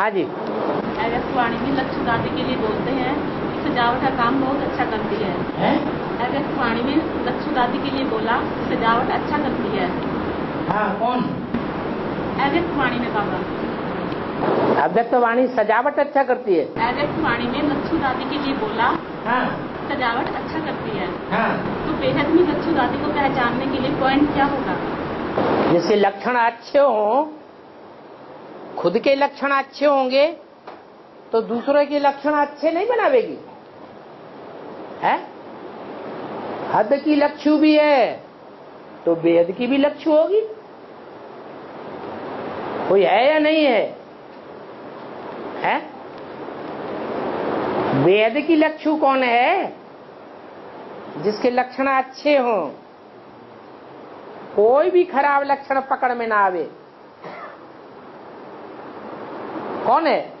हाँ जी। आकाशवाणी में लक्ष्य दादी के लिए बोलते हैं सजावट का काम बहुत अच्छा करती है। हैं? आकाशवाणी में लक्ष्य दादी के लिए बोला सजावट अच्छा करती है। हाँ कौन? आकाशवाणी में बाबा अव्यक्त वाणी सजावट अच्छा करती है। आकाशवाणी में लक्ष्य दादी के लिए बोला हाँ। सजावट अच्छा करती है। हाँ। तो बेहद में लक्ष्य दादी को पहचानने के लिए पॉइंट क्या होगा? जिसके लक्षण अच्छे हों खुद के लक्षण अच्छे होंगे तो दूसरों के लक्षण अच्छे नहीं बनावेगी। है? हद की लक्षु भी है तो बेहद की भी लक्ष्य होगी। कोई है या नहीं है? है? वेद की लक्षु कौन है जिसके लक्षण अच्छे हों? कोई भी खराब लक्षण पकड़ में ना आवे। कौन है?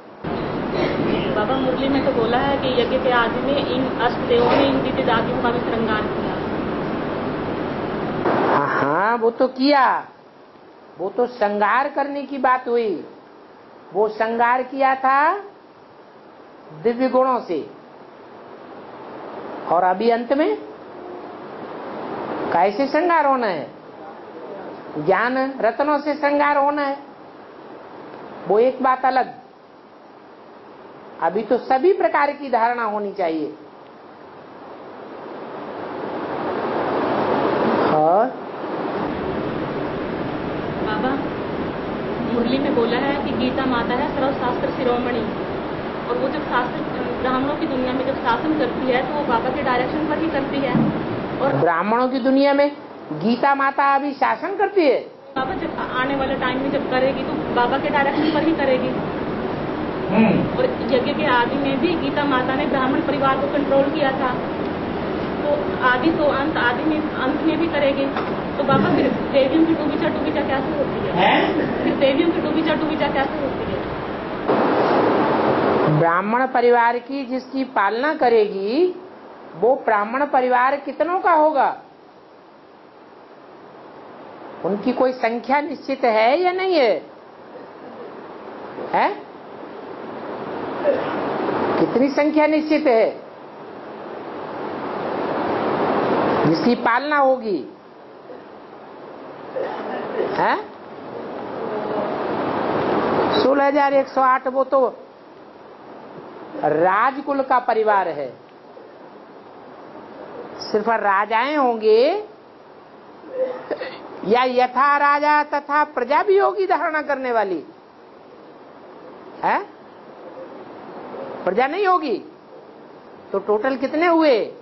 बाबा मुरली में तो बोला है कि यज्ञ के आदि में इन अष्टदेवों ने इन दीदी दादियों का भी श्रृंगार किया। हाँ वो तो किया। वो तो श्रृंगार करने की बात हुई। वो श्रृंगार किया था दिव्य गुणों से। और अभी अंत में कैसे श्रृंगार होना है? ज्ञान रत्नों से श्रृंगार होना है। वो एक बात अलग। अभी तो सभी प्रकार की धारणा होनी चाहिए। और बाबा मुरली में बोला है कि गीता माता है सर्वशास्त्र शिरोमणि। और वो जब शास्त्र ब्राह्मणों की दुनिया में जब शासन करती है तो वो बाबा के डायरेक्शन पर ही करती है। और ब्राह्मणों की दुनिया में गीता माता अभी शासन करती है? बाबा जब आने वाले टाइम में जब करेगी तो बाबा के डायरेक्शन पर ही करेगी। और यज्ञ के आदि में भी गीता माता ने ब्राह्मण परिवार को कंट्रोल किया था। तो आदि तो अंत आदि में अंत में भी करेगी। तो बाबा फिर देवियों की डूबीचा डूबीचा कैसे होती है? फिर देवियों की डूबीचा डूबीचा कैसे होती है? ब्राह्मण परिवार की जिसकी पालना करेगी वो ब्राह्मण परिवार कितनों का होगा? उनकी कोई संख्या निश्चित है या नहीं है? है? कितनी संख्या निश्चित है। जिसकी पालना होगी। है? सोलह हज़ार एक सौ आठ वो तो राजकुल का परिवार है। सिर्फ़ राजाएँ होंगे या यथा राजा तथा प्रजा भी होगी धारणा करने वाली। है? प्रजा नहीं होगी। तो टोटल कितने हुए?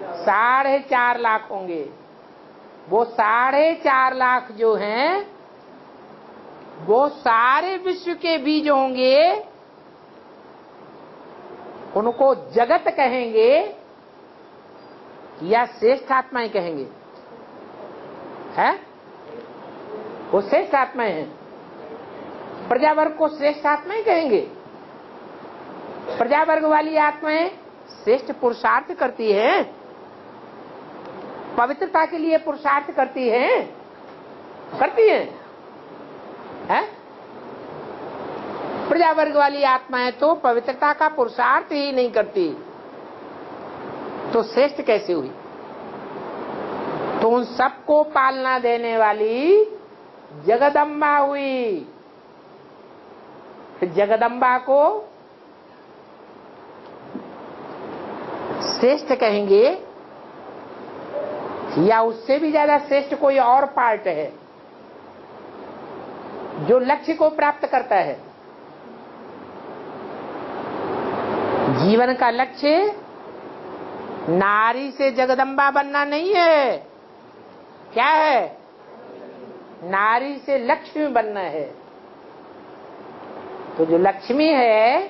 साढ़े चार लाख होंगे। वो साढ़े चार लाख जो हैं, वो सारे विश्व के बीज होंगे। उनको जगत कहेंगे या श्रेष्ठ आत्माएँ कहेंगे। है? वो श्रेष्ठ आत्माएँ हैं। प्रजावर्ग को श्रेष्ठ आत्माएँ कहेंगे। प्रजावर्ग वाली आत्माएँ श्रेष्ठ पुरुषार्थ करती हैं। पवित्रता के लिए पुरुषार्थ करती हैं। करती हैं। है? प्रजा वर्ग वाली आत्माएँ तो पवित्रता का पुरुषार्थ ही नहीं करती। तो श्रेष्ठ कैसे हुई? तो उन सबको पालना देने वाली जगदम्बा हुई। जगदम्बा को श्रेष्ठ कहेंगे, या उससे भी ज़्यादा श्रेष्ठ कोई और पार्ट है, जो लक्ष्य को प्राप्त करता है। जीवन का लक्ष्य नारी से जगदम्बा बनना नहीं है। क्या है? नारी से लक्ष्मी बनना है। तो जो लक्ष्मी है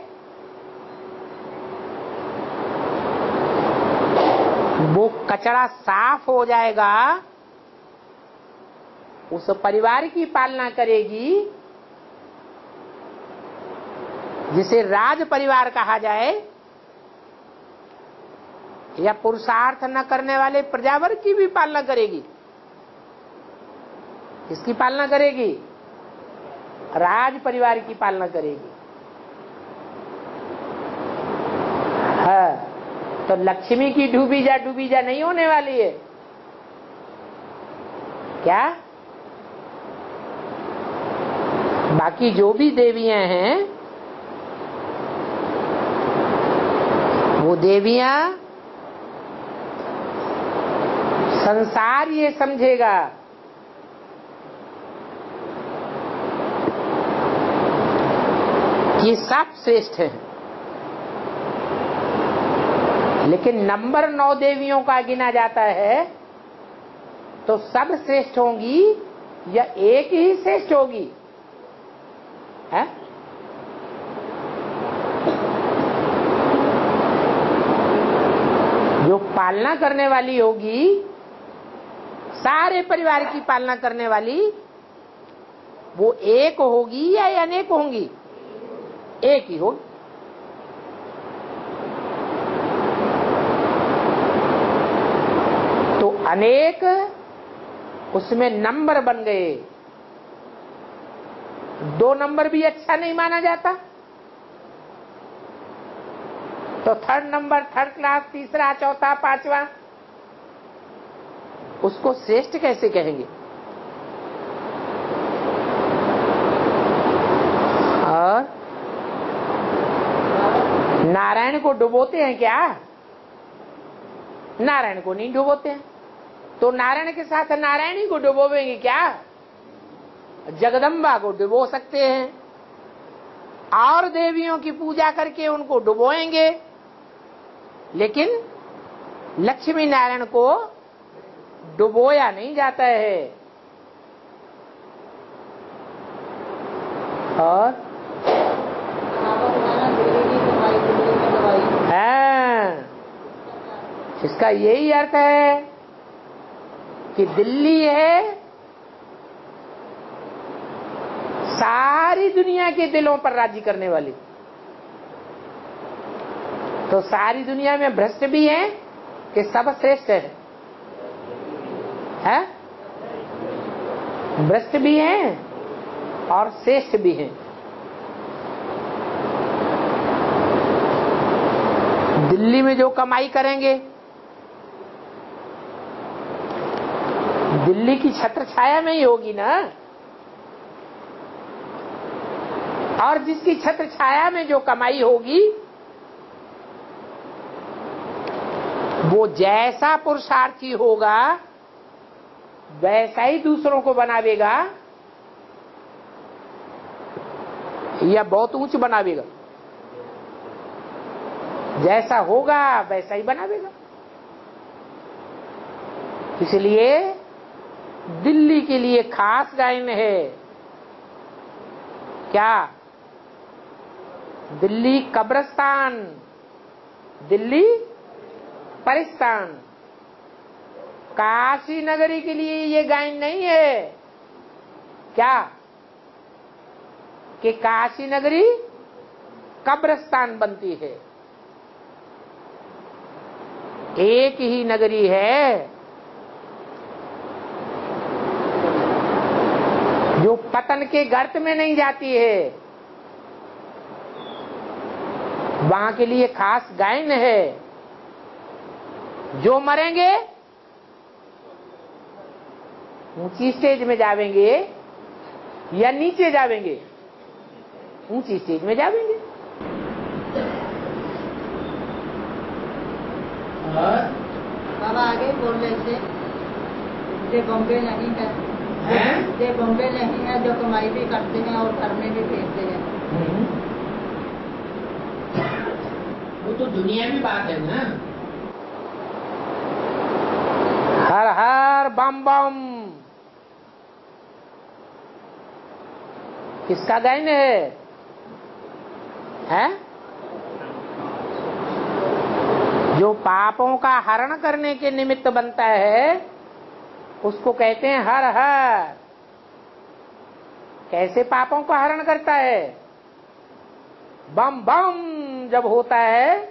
वो कचरा साफ़ हो जाएगा, उस परिवार की पालना करेगी, जिसे राज परिवार कहा जाए, या पुरुषार्थ न करने वाले प्रजावर्ग की भी पालना करेगी। किसकी पालना करेगी? राज परिवार की पालना करेगी है तो लक्ष्मी की डूबी जा डूबी जा नहीं होने वाली है। क्या? बाकी जो भी देवियाँ हैं, वो देवियाँ संसार ये समझेगा। कि सब श्रेष्ठ है। लेकिन नंबर नौ देवियों का गिना जाता है तो सब श्रेष्ठ होंगी या एक ही श्रेष्ठ होगी? है? जो पालना करने वाली होगी, सारे परिवार की पालना करने वाली, वो एक होगी या अनेक होंगी? एक ही होगी तो अनेक उसमें नंबर बन गए। दो नंबर भी अच्छा नहीं माना जाता। तो थर्ड नंबर थर्ड क्लास तीसरा, चौथा, पांचवा, उसको श्रेष्ठ कैसे कहेंगे? और नारायण को डुबोते हैं क्या? नारायण को नहीं डुबोते हैं। तो नारायण के साथ नारायणी को डुबोवेंगे क्या? जगदम्बा को डुबो सकते हैं। और देवियों की पूजा करके उनको डुबोएँगे। लेकिन लक्ष्मी नारायण को डुबोया नहीं जाता है। और हाँ, इसका यही अर्थ है। कि दिल्ली है, सारी दुनिया के दिलों पर राज़ी करने वाली। तो सारी दुनिया में भ्रष्ट भी है कि सब श्रेष्ठ है। है? भ्रष्ट भी हैं और श्रेष्ठ भी हैं। दिल्ली में जो कमाई करेंगे दिल्ली की छत्र छाया में ही होगी ना? और जिसकी छत्र छाया में जो कमाई होगी, वो जैसा पुरुषार्थी होगा, वैसा ही दूसरों को बनावेगा, या बहुत ऊंच बनावेगा। जैसा होगा, वैसा ही बनावेगा। इसलिए दिल्ली के लिए खास गायन है। क्या? दिल्ली कब्रस्तान। दिल्ली परिस्तान काशी नगरी के लिए ये गायन नहीं है। क्या? कि काशी नगरी कब्रस्तान बनती है। एक ही नगरी है। जो पतन के गर्त में नहीं जाती है, वहाँ के लिए खास गायन है जो मरेंगे, ऊँची स्टेज में जावेंगे या नीचे जावेंगे, ऊँची स्टेज में जावेंगे बाबा आगे बोल रहे थे बॉम्बे नहीं हैं? जे बॉम्बे नहीं है जो कमाई भी करते हैं और घर में भी भेजते हैं। वो तो दुनिया में बात है ना। हर हर बम बम। किसका गायन है? है? जो पापों का हरण करने के निमित्त बनता है उसको कहते हैं, हर हर। कैसे पापों का हरण करता है? बम बम जब होता है,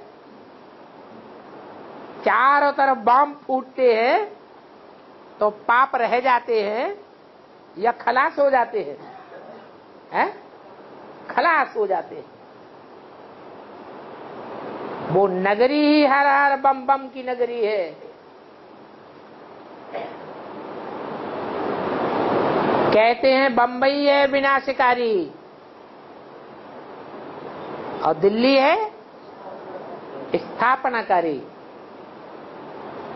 चारों तरफ़ बम फूटते हैं तो पाप रह जाते हैं या खलास हो जाते हैं? है? खलास हो जाते हैं। वो नगरी ही हर हर बम बम की नगरी है। कहते हैं, बंबई है विनाशकारी। और दिल्ली है स्थापनाकारी।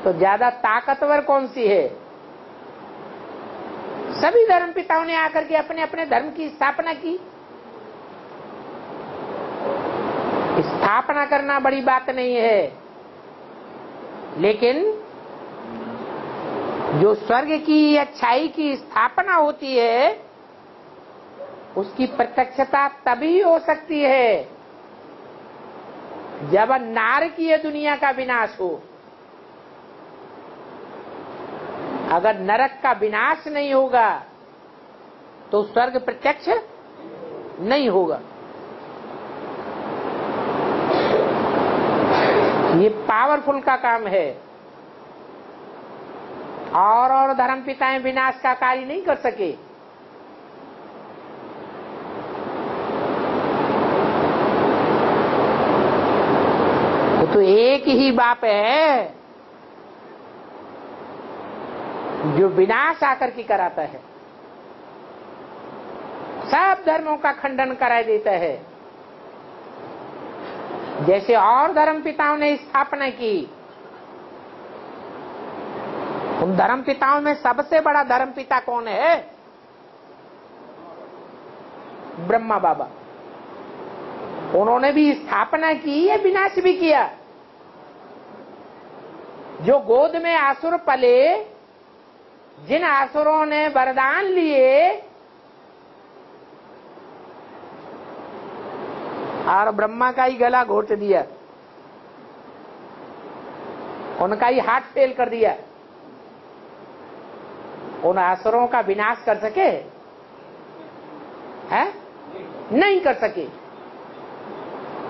तो ज़्यादा ताकतवर कौन सी है? सभी धर्म पिताओं ने आकर के अपने अपने धर्म की स्थापना की। स्थापना करना बड़ी बात नहीं है। लेकिन जो स्वर्ग की अच्छाई की स्थापना होती है, उसकी प्रत्यक्षता तभी हो सकती है जब नार नारकीय दुनिया का विनाश हो। अगर नरक का विनाश नहीं होगा तो स्वर्ग प्रत्यक्ष नहीं होगा। ये पावरफुल का काम है। और और धर्म पिताएँ विनाश का कार्य नहीं कर सके। वो तो एक ही बाप है जो विनाश आकर के कराता है। सब धर्मों का खंडन करा देता है। जैसे और धर्म पिताओं ने स्थापना की उन धर्म पिताओं में सबसे बड़ा धर्म पिता कौन है? ब्रह्मा बाबा। उन्होंने भी स्थापना की है विनाश भी किया? जो गोद में आसुर पले, जिन आसुरों ने वरदान लिए, और ब्रह्मा का ही गला घोट दिया। उनका ही हाथ फेल कर दिया। उन आसुरों का विनाश कर सके? है? नहीं कर सके।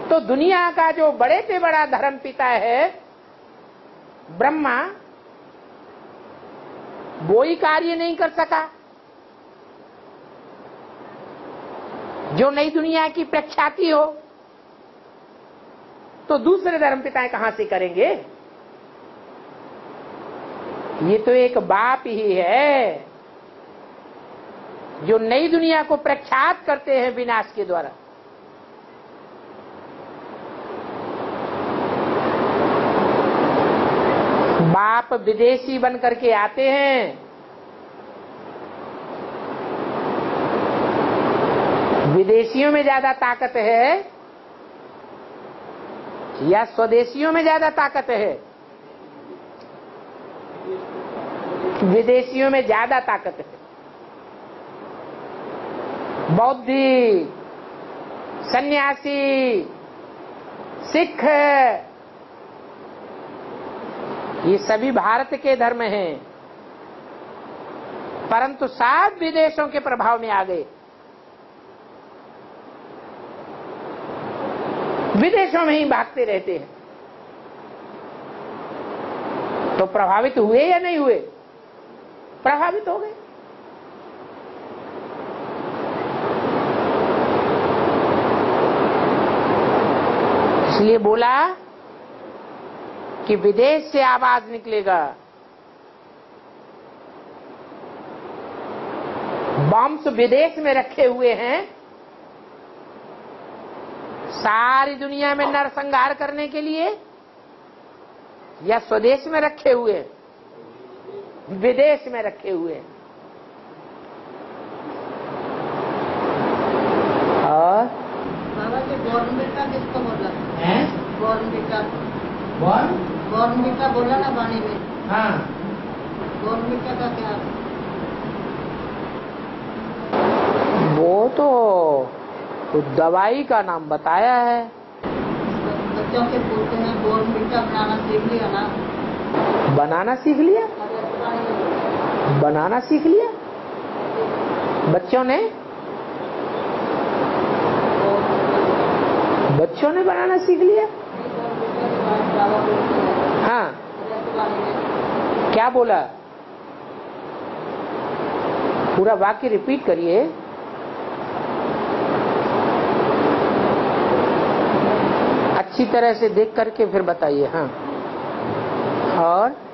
तो दुनिया का जो बड़े से बड़ा धर्म पिता है, ब्रह्मा, वो ही कार्य नहीं कर सका। जो नई दुनिया की प्रख्याति हो तो दूसरे धर्म पिताएँ कहाँ से करेंगे? ये तो एक बाप ही है जो नई दुनिया को प्रख्यात करते हैं विनाश के द्वारा। बाप विदेशी बन करके आते हैं। विदेशियों में ज़्यादा ताकत है या स्वदेशियों में ज़्यादा ताकत है? विदेशियों में ज़्यादा ताकत है। बौद्धिक सन्यासी, सिख ये सभी भारत के धर्म हैं। परंतु सब विदेशों के प्रभाव में आ गए। विदेशों में ही भागते रहते हैं। तो प्रभावित हुए या नहीं हुए? प्रभावित हो गए। इसलिए बोला कि विदेश से आवाज़ निकलेगा। बम्स विदेश में रखे हुए हैं। सारी दुनिया में नरसंहार करने के लिए या स्वदेश में रखे हुए। हैं विदेश में रखे हुए। हैं और बोला? हैं? ना वाणी में। हाँ। का क्या? वो तो दवाई का नाम बताया है। बच्चों के बोलते हैं बनाना सीख लिया ना? बनाना सीख लिया? बनाना सीख लिया। बच्चों ने? बच्चों ने बनाना सीख लिया? हाँ। क्या बोला? पूरा वाक्य रिपीट करिए। अच्छी तरह से देख करके फिर बताइए हाँ। और?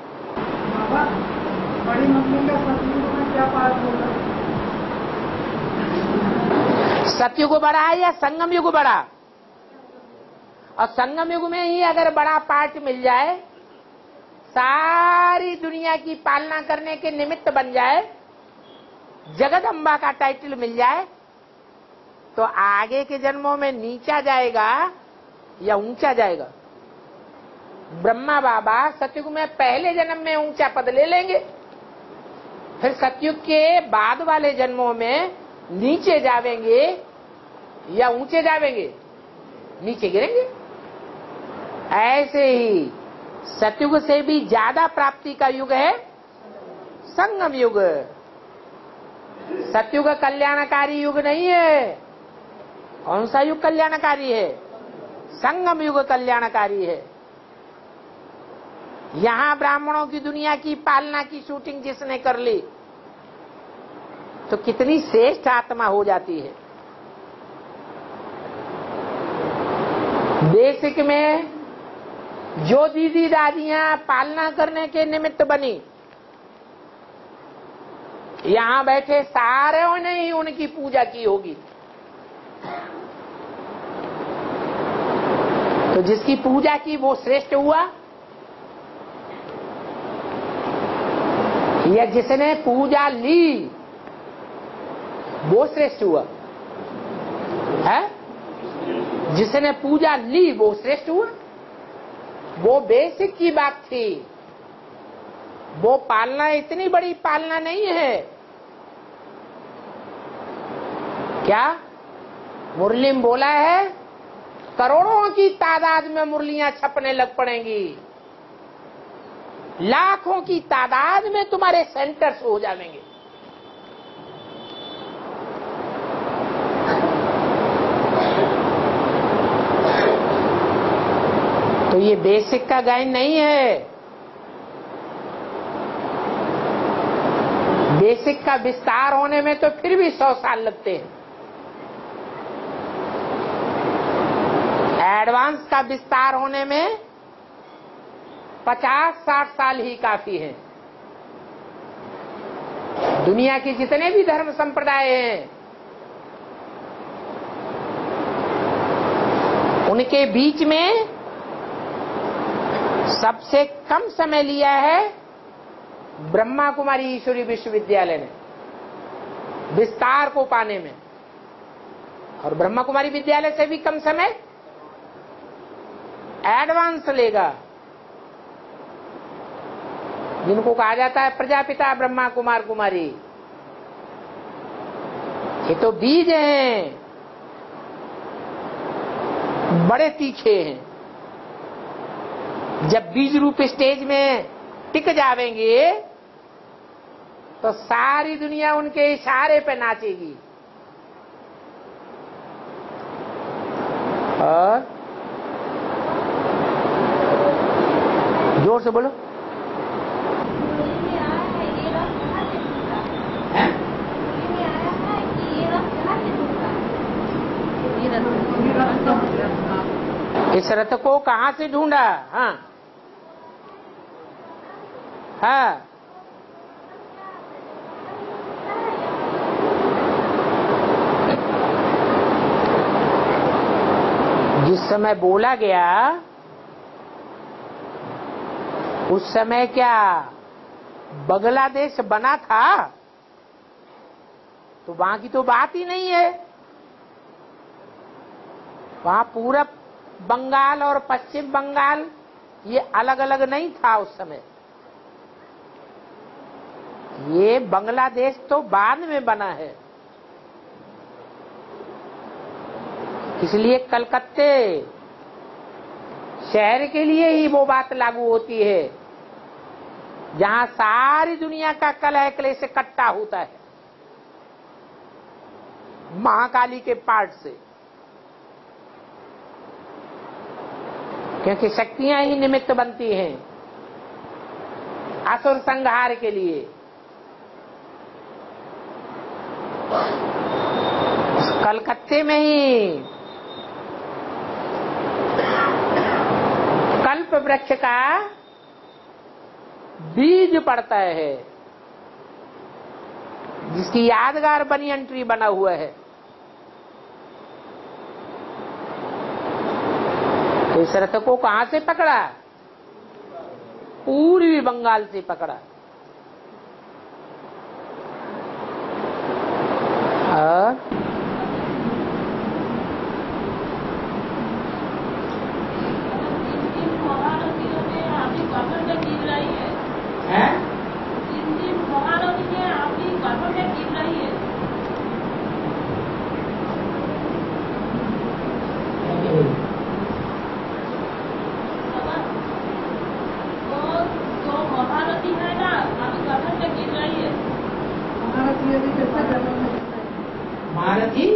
बड़ी का सतयुग में क्या पाठ होगा बड़ा है या संगम युग बड़ा? और संगम युग में ही अगर बड़ा पाठ मिल जाए, सारी दुनिया की पालना करने के निमित्त बन जाए, जगदम्बा का टाइटल मिल जाए तो आगे के जन्मों में नीचा जाएगा या ऊँचा जाएगा? ब्रह्मा बाबा सतयुग में पहले जन्म में ऊँचा पद ले लेंगे। फिर सतयुग के बाद वाले जन्मों में नीचे जावेंगे या ऊँचे जावेंगे? नीचे गिरेंगे। ऐसे ही सतयुग से भी ज़्यादा प्राप्ति का युग है संगम युग। सतयुग कल्याणकारी युग नहीं है। कौन सा युग कल्याणकारी है? संगम युग कल्याणकारी है। यहाँ ब्राह्मणों की दुनिया की पालना की शूटिंग जिसने कर ली तो कितनी श्रेष्ठ आत्मा हो जाती है। बेसिक में जो दीदी दादियाँ पालना करने के निमित्त बनी, यहाँ बैठे सारे ने ही उनकी पूजा की होगी। तो जिसकी पूजा की वो श्रेष्ठ हुआ या जिसने पूजा ली, वो श्रेष्ठ हुआ। है? जिसने पूजा ली, वो श्रेष्ठ हुआ। वो बेसिक की बात थी। वो पालना, इतनी बड़ी पालना नहीं है। क्या? मुरली में बोला है, करोड़ों की तादाद में मुरलियाँ छपने लग पड़ेंगी। लाखों की तादाद में तुम्हारे सेंटर्स हो जाएँगे। तो ये बेसिक का गायन नहीं है। बेसिक का विस्तार होने में तो फिर भी सौ साल लगते हैं। एडवांस का विस्तार होने में पचास साठ साल ही काफ़ी है। दुनिया के जितने भी धर्म संप्रदाय हैं, उनके बीच में सबसे कम समय लिया है ब्रह्मा कुमारी ईश्वरी विश्वविद्यालय ने, विस्तार को पाने में। और ब्रह्मा कुमारी विद्यालय से भी कम समय एडवांस लेगा। जिनको कहा जाता है प्रजापिता ब्रह्मा कुमार कुमारी। ये तो बीज हैं। बड़े तीखे हैं। जब बीज रूप स्टेज में टिक जावेंगे तो सारी दुनिया उनके इशारे पे नाचेगी। और ज़ोर से बोलो। रथ को कहाँ से ढूंढा? हाँ। हाँ। जिस समय बोला गया, उस समय क्या बांग्लादेश बना था? तो वहाँ की तो बात ही नहीं है। वहाँ पूरा बंगाल और पश्चिम बंगाल, ये अलग अलग नहीं था उस समय। ये बांग्लादेश तो बाद में बना है। इसलिए कलकत्ते शहर के लिए ही वो बात लागू होती है, जहाँ सारी दुनिया का कलह क्लेश इकट्ठा होता है, महाकाली के पार्ट से। क्योंकि शक्तियाँ ही निमित्त बनती हैं। असुर संहार के लिए। कलकत्ते में ही कल्प वृक्ष का बीज पड़ता है, जिसकी यादगार बनियन ट्री बना हुआ है। तो इस रथ को कहाँ से पकड़ा? पूर्वी बंगाल से पकड़ा। और जिन महारथियों में अभी कमर में गिर रही है है? जिन जिन महारथी में अभी कमर में गिर रही है बाबा, वो जो महारथी है ना अभी कमर में गिर रही है हमारा तो ये भी कैसे करना है महारथी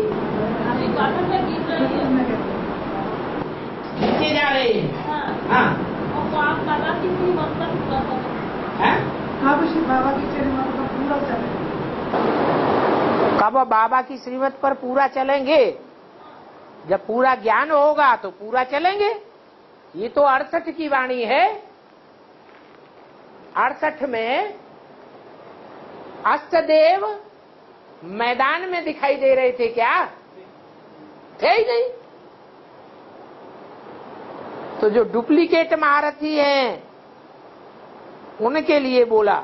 अभी कमर में गिर रही है नीचे जा रहे हैं हाँ हाँ वो आप बाबा की भी मतलब कर सकते है? अब श्री बाबा की चरण का पूरा चले कब बाबा की श्रीमत पर पूरा चलेंगे। जब पूरा ज्ञान होगा तो पूरा चलेंगे। ये तो अड़सठ की वाणी है। अड़सठ में अष्टदेव मैदान में दिखाई दे रहे थे क्या? थे ही नहीं। तो जो डुप्लीकेट महारथी हैं, उनके लिए बोला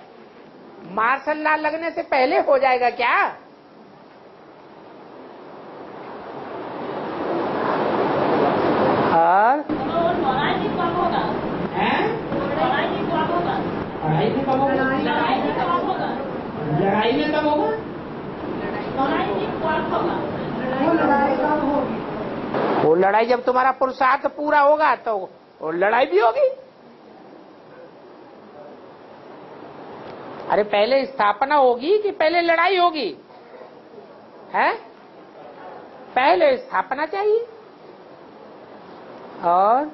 मार्शल लॉ लगने से पहले हो जाएगा क्या? और? लड़ाई होगा लड़ाई भी कब होगा? लड़ाई में कब लड़ाई भी कब होगा? लड़ाई में कब होगा? लड़ाई भी कब होगा? वो लड़ाई वो लड़ाई जब तुम्हारा पुरुषार्थ पूरा होगा तो वो लड़ाई भी होगी। अरे पहले स्थापना होगी कि पहले लड़ाई होगी? है? पहले स्थापना चाहिए। और?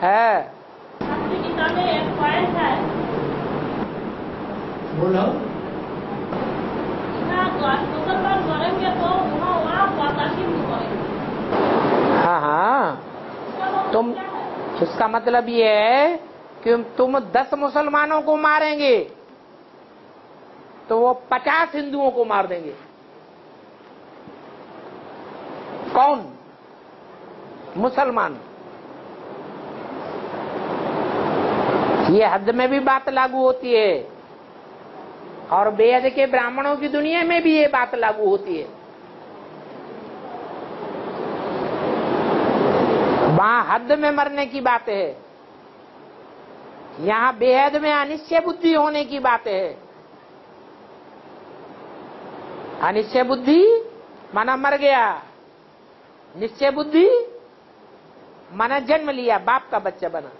है? है बोलो। तो हाँ हाँ। तुम इसका मतलब ये है कि तुम दस मुसलमानों को मारेंगे तो वो पचास हिंदुओं को मार देंगे। कौन? मुसलमान। ये हद में भी बात लागू होती है, और बेहद के ब्राह्मणों की दुनिया में भी ये बात लागू होती है। वहाँ हद में मरने की बात है। यहाँ बेहद में अनिश्चय बुद्धि होने की बात है। अनिश्चय बुद्धि माना मर गया। निश्चय बुद्धि माना जन्म लिया, बाप का बच्चा बना।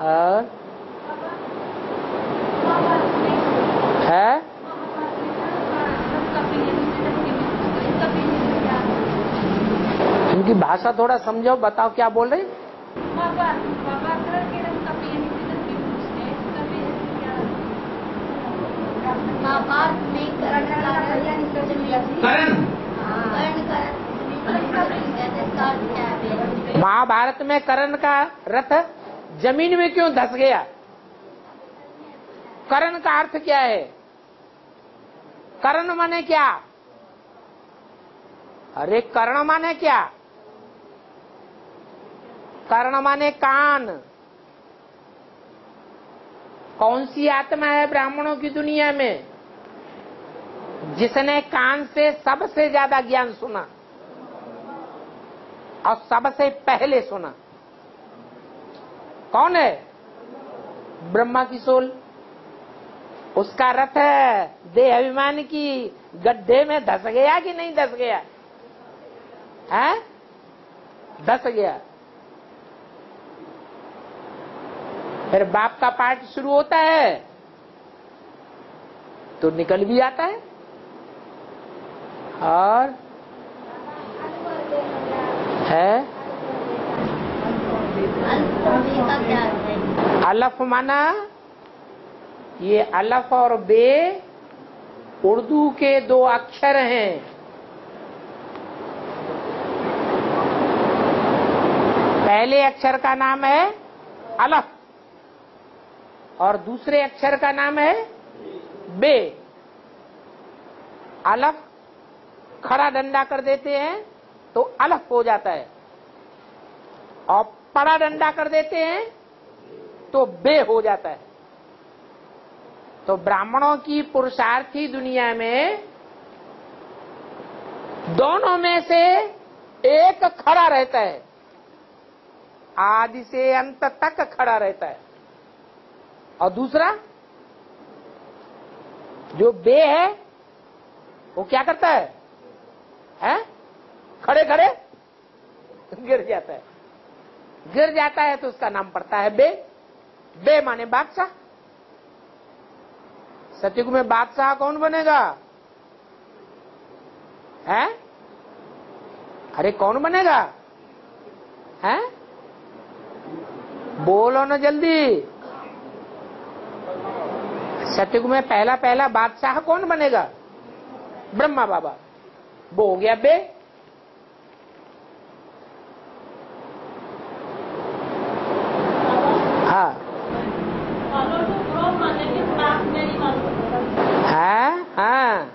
और? है? इनकी भाषा थोड़ा समझो बताओ क्या बोल रहे करण। महाभारत में करण का रथ ज़मीन में क्यों धस गया? करण का अर्थ क्या है? कर्ण माने क्या? अरे कर्ण माने क्या? कर्ण माने कान। कौन सी आत्मा है ब्राह्मणों की दुनिया में? जिसने कान से सबसे ज़्यादा ज्ञान सुना और सबसे पहले सुना। कौन है? ब्रह्मा की सोल उसका रथ देह अभिमान की। गड्ढे में धस गया कि नहीं धस गया? है? धस गया। फिर बाप का पाठ शुरू होता है तो निकल भी आता है। और है? अलफ माना ये अलफ और बे उर्दू के दो अक्षर हैं। पहले अक्षर का नाम है अलफ और दूसरे अक्षर का नाम है बे। अलफ खड़ा डंडा कर देते हैं तो अलफ हो जाता है। और पड़ा डंडा कर देते हैं तो बे हो जाता है। तो ब्राह्मणों की पुरुषार्थी दुनिया में दोनों में से एक खड़ा रहता है। आदि से अंत तक खड़ा रहता है। और दूसरा, जो बे है, वो क्या करता है? हैं? खड़े खड़े? गिर जाता है। गिर जाता है तो उसका नाम पड़ता है बे। बे माने बादशाह। सतयुग में बादशाह कौन बनेगा? है? अरे कौन बनेगा? है? बोलो ना जल्दी। सतयुग में पहला पहला बादशाह कौन बनेगा? ब्रह्मा बाबा। वो हो गया बे। हाँ। हाँ हाँ।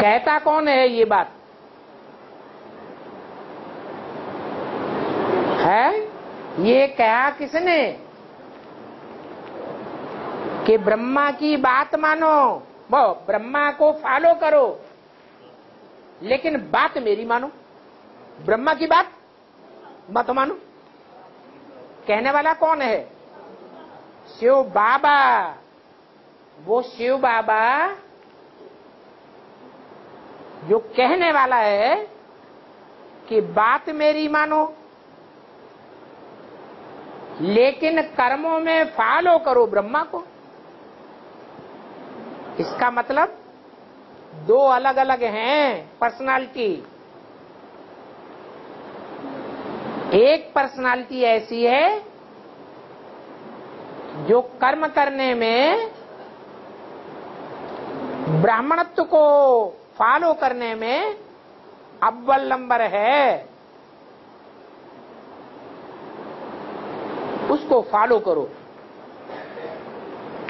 कहता कौन है ये बात? है? ये कहा किसने? कि ब्रह्मा की बात मानो। ब्रह्मा को फॉलो करो। लेकिन बात मेरी मानो। ब्रह्मा की बात मत मानो। कहने वाला कौन है? शिव बाबा। वो शिव बाबा जो कहने वाला है कि बात मेरी मानो। लेकिन कर्मों में फॉलो करो ब्रह्मा को। इसका मतलब दो अलग अलग हैं पर्सनालिटी एक पर्सनालिटी ऐसी है जो कर्म करने में ब्राह्मणत्व को फॉलो करने में अव्वल नंबर है। उसको फॉलो करो।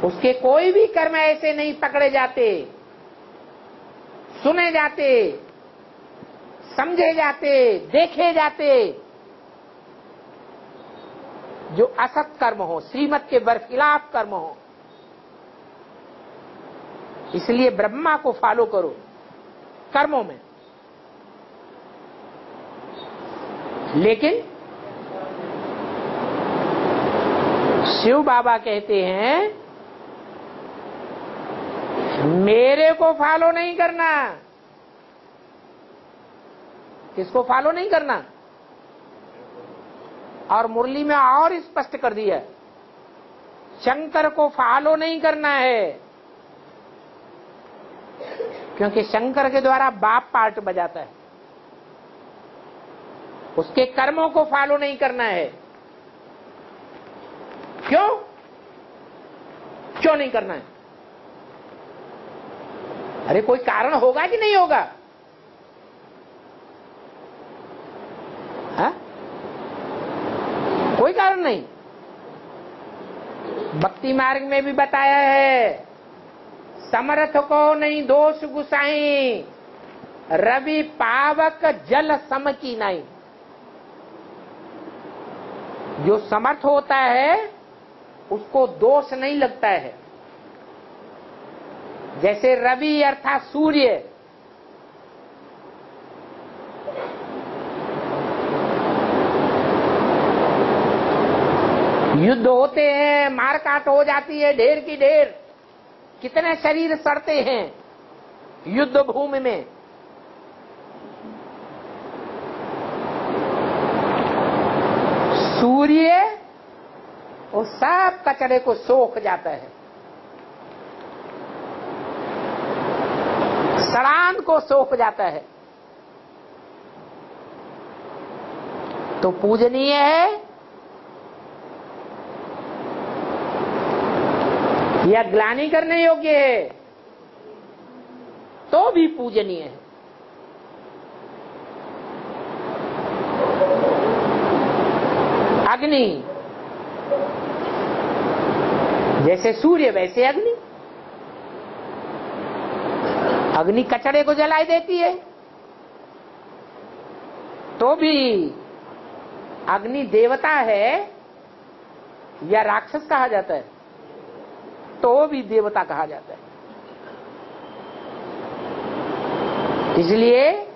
उसके कोई भी कर्म ऐसे नहीं पकड़े जाते, सुने जाते, समझे जाते, देखे जाते, जो असत कर्म हो, श्रीमत के बरखिलाफ कर्म हो। इसलिए ब्रह्मा को फॉलो करो, कर्मों में। लेकिन शिव बाबा कहते हैं मेरे को फॉलो नहीं करना। किसको फॉलो नहीं करना? और मुरली में और स्पष्ट कर दिया शंकर को फॉलो नहीं करना है। क्योंकि शंकर के द्वारा बाप पार्ट बजाता है। उसके कर्मों को फॉलो नहीं करना है। क्यों? क्यों नहीं करना है? अरे कोई कारण होगा कि नहीं होगा? हा? कोई कारण नहीं। भक्ति मार्ग में भी बताया है, समर्थ को नहीं दोष गुसाई, रवि पावक जल सम की नहीं जो समर्थ होता है, उसको दोष नहीं लगता है। जैसे रवि अर्थात सूर्य। युद्ध होते हैं मारकाट हो जाती है, ढेर की ढेर। कितने शरीर सड़ते हैं युद्ध भूमि में। सूर्य और सब कचरे को सोख जाता है। सड़ान को सोख जाता है। तो पूजनीय है। या ग्लानी करने योग्य है तो भी पूजनीय है। अग्नि, जैसे सूर्य, वैसे अग्नि। अग्नि कचड़े को जलाई देती है। तो भी अग्नि देवता है, या राक्षस कहा जाता है? तो भी देवता कहा जाता है। इसलिए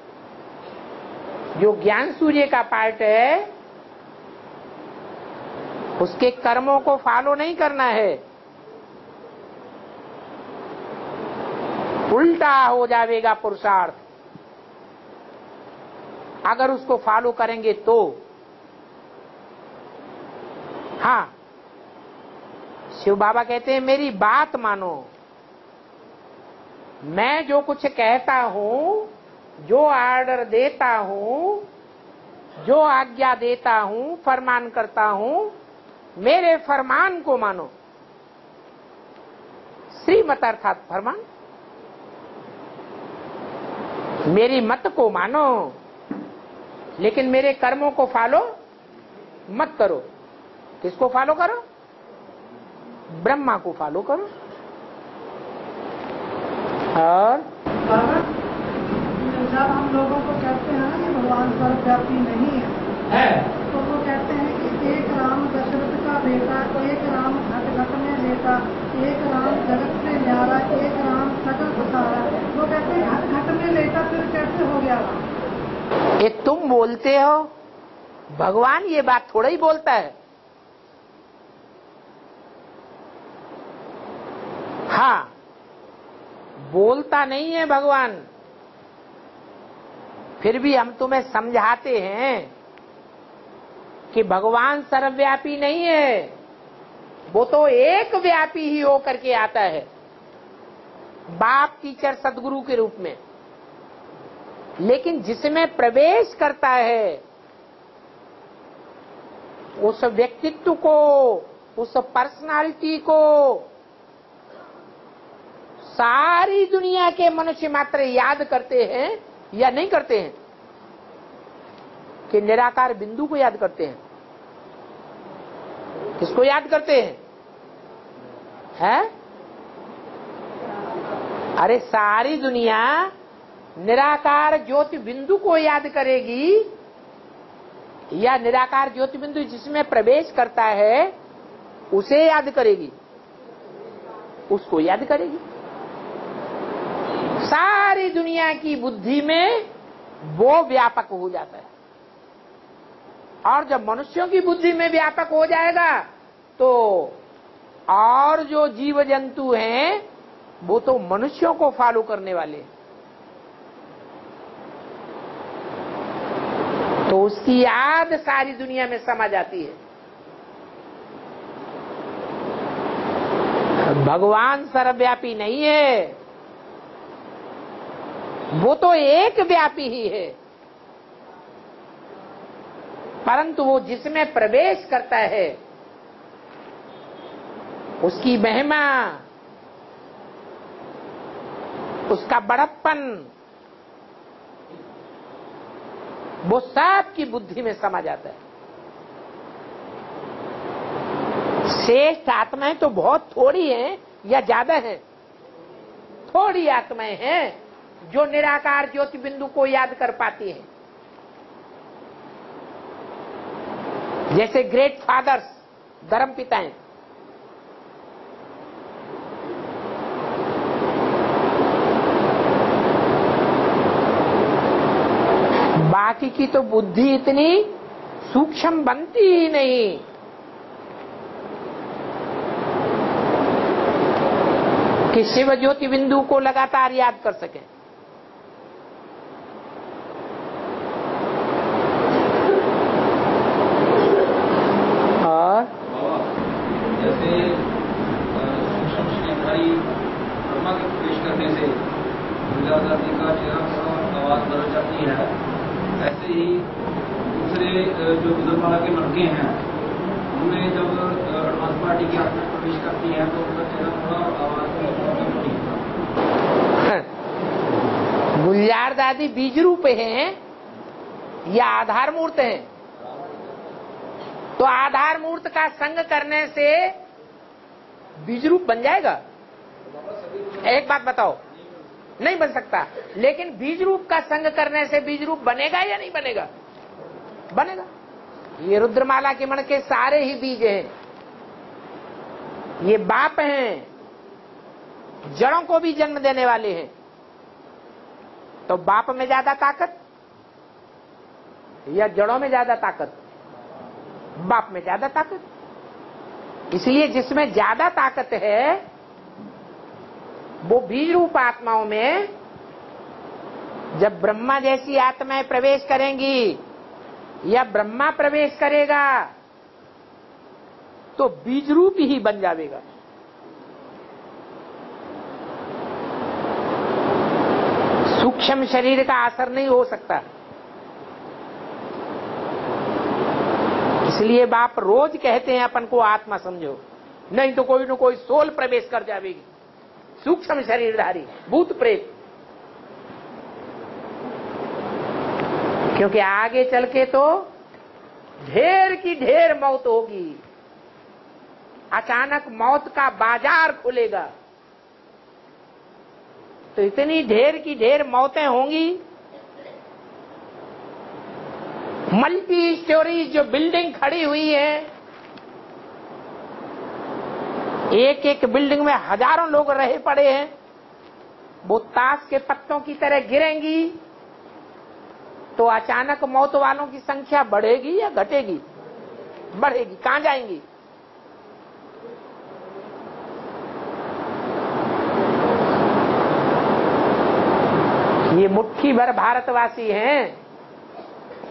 जो ज्ञान सूर्य का पार्ट है, उसके कर्मों को फॉलो नहीं करना है। उल्टा हो जाएगा पुरुषार्थ। अगर उसको फॉलो करेंगे तो। हाँ। शिव बाबा कहते हैं, मेरी बात मानो। मैं जो कुछ कहता हूँ, जो ऑर्डर देता हूँ, जो आज्ञा देता हूँ, फरमान करता हूँ, मेरे फरमान को मानो। श्रीमत अर्थात फरमान। मेरी मत को मानो लेकिन मेरे कर्मों को फॉलो मत करो। किसको फॉलो करो? ब्रह्मा को फॉलो करो। और? जब हम लोगों को कहते हैं कि भगवान सर्वव्यापी नहीं है है। तो वो कहते हैं कि एक राम दशरथ का बेटा एक राम घट घट में बेटा एक राम जगत में न्यारा एक राम सकल पसारा। वो कहते हैं में लेटा फिर कैसे हो गया? ये तुम बोलते हो? भगवान ये बात थोड़ा ही बोलता है। हाँ बोलता नहीं है भगवान। फिर भी हम तुम्हें समझाते हैं कि भगवान सर्वव्यापी नहीं है। वो तो एक व्यापी ही होकर के आता है। बाप टीचर सदगुरु के रूप में। लेकिन जिसमें प्रवेश करता है, उस व्यक्तित्व को, उस पर्सनालिटी को, सारी दुनिया के मनुष्य मात्र याद करते हैं या नहीं करते हैं? कि निराकार बिंदु को याद करते हैं। किसको याद करते हैं? हैं? अरे सारी दुनिया निराकार ज्योति बिंदु को याद करेगी, या निराकार ज्योति बिंदु जिसमें प्रवेश करता है, उसे याद करेगी। उसको याद करेगी। सारी दुनिया की बुद्धि में वो व्यापक हो जाता है। और जब मनुष्यों की बुद्धि में व्यापक हो जाएगा तो और जो जीव जंतु हैं, वो तो मनुष्यों को फॉलो करने वाले हैं। तो उसकी याद सारी दुनिया में समा जाती है। भगवान सर्वव्यापी नहीं है। वो तो एक व्यापी ही है। परंतु वो जिसमें प्रवेश करता है, उसकी महिमा, उसका बड़प्पन वो सबकी बुद्धि में समा जाता है। श्रेष्ठ आत्माएँ तो बहुत थोड़ी हैं या ज़्यादा हैं? थोड़ी आत्माएँ हैं जो निराकार ज्योति बिंदु को याद कर पाती हैं। जैसे ग्रेट फादर्स धर्म पिताएँ की तो बुद्धि इतनी सूक्ष्म बनती ही नहीं। कि शिव ज्योति बिंदु को लगातार याद कर सके लड़के हैं उनमें जब एडवांस पार्टी की आत्मा प्रवेश करती है तो उनका चेहरा थोड़ा आवाज़ गुलजार दादी बीज हैं या आधार मूर्त हैं? तो आधार मूर्त का संग करने से बीज रूप बन जाएगा? एक बात बताओ। नहीं बन सकता। लेकिन बीज रूप का संग करने से बीज रूप बनेगा या नहीं बनेगा? बनेगा। ये रुद्रमाला के मन के सारे ही बीज हैं। ये बाप हैं। जड़ों को भी जन्म देने वाले हैं। तो बाप में ज़्यादा ताकत या जड़ों में ज़्यादा ताकत? बाप में ज़्यादा ताकत। इसलिए जिसमें ज़्यादा ताकत है, वो बीज रूप आत्माओं में जब ब्रह्मा जैसी आत्माएँ प्रवेश करेंगी या ब्रह्मा प्रवेश करेगा तो बीज रूप ही बन जाएगा सूक्ष्म शरीर का असर नहीं हो सकता। इसलिए बाप रोज कहते हैं, अपन को आत्मा समझो। नहीं तो कोई न कोई सोल प्रवेश कर जाएगी। सूक्ष्म शरीरधारी, भूत प्रेत। क्योंकि आगे चल के तो ढेर की ढेर मौत होगी। अचानक मौत का बाज़ार खुलेगा। तो इतनी ढेर की ढेर मौतें होंगी। मल्टी स्टोरीज जो बिल्डिंग खड़ी हुई है एक एक बिल्डिंग में हज़ारों लोग रहे पड़े हैं। वो ताश के पत्तों की तरह गिरेंगी तो अचानक मौत वालों की संख्या बढ़ेगी या घटेगी? बढ़ेगी। कहाँ जाएँगी? ये मुट्ठी भर भारतवासी हैं।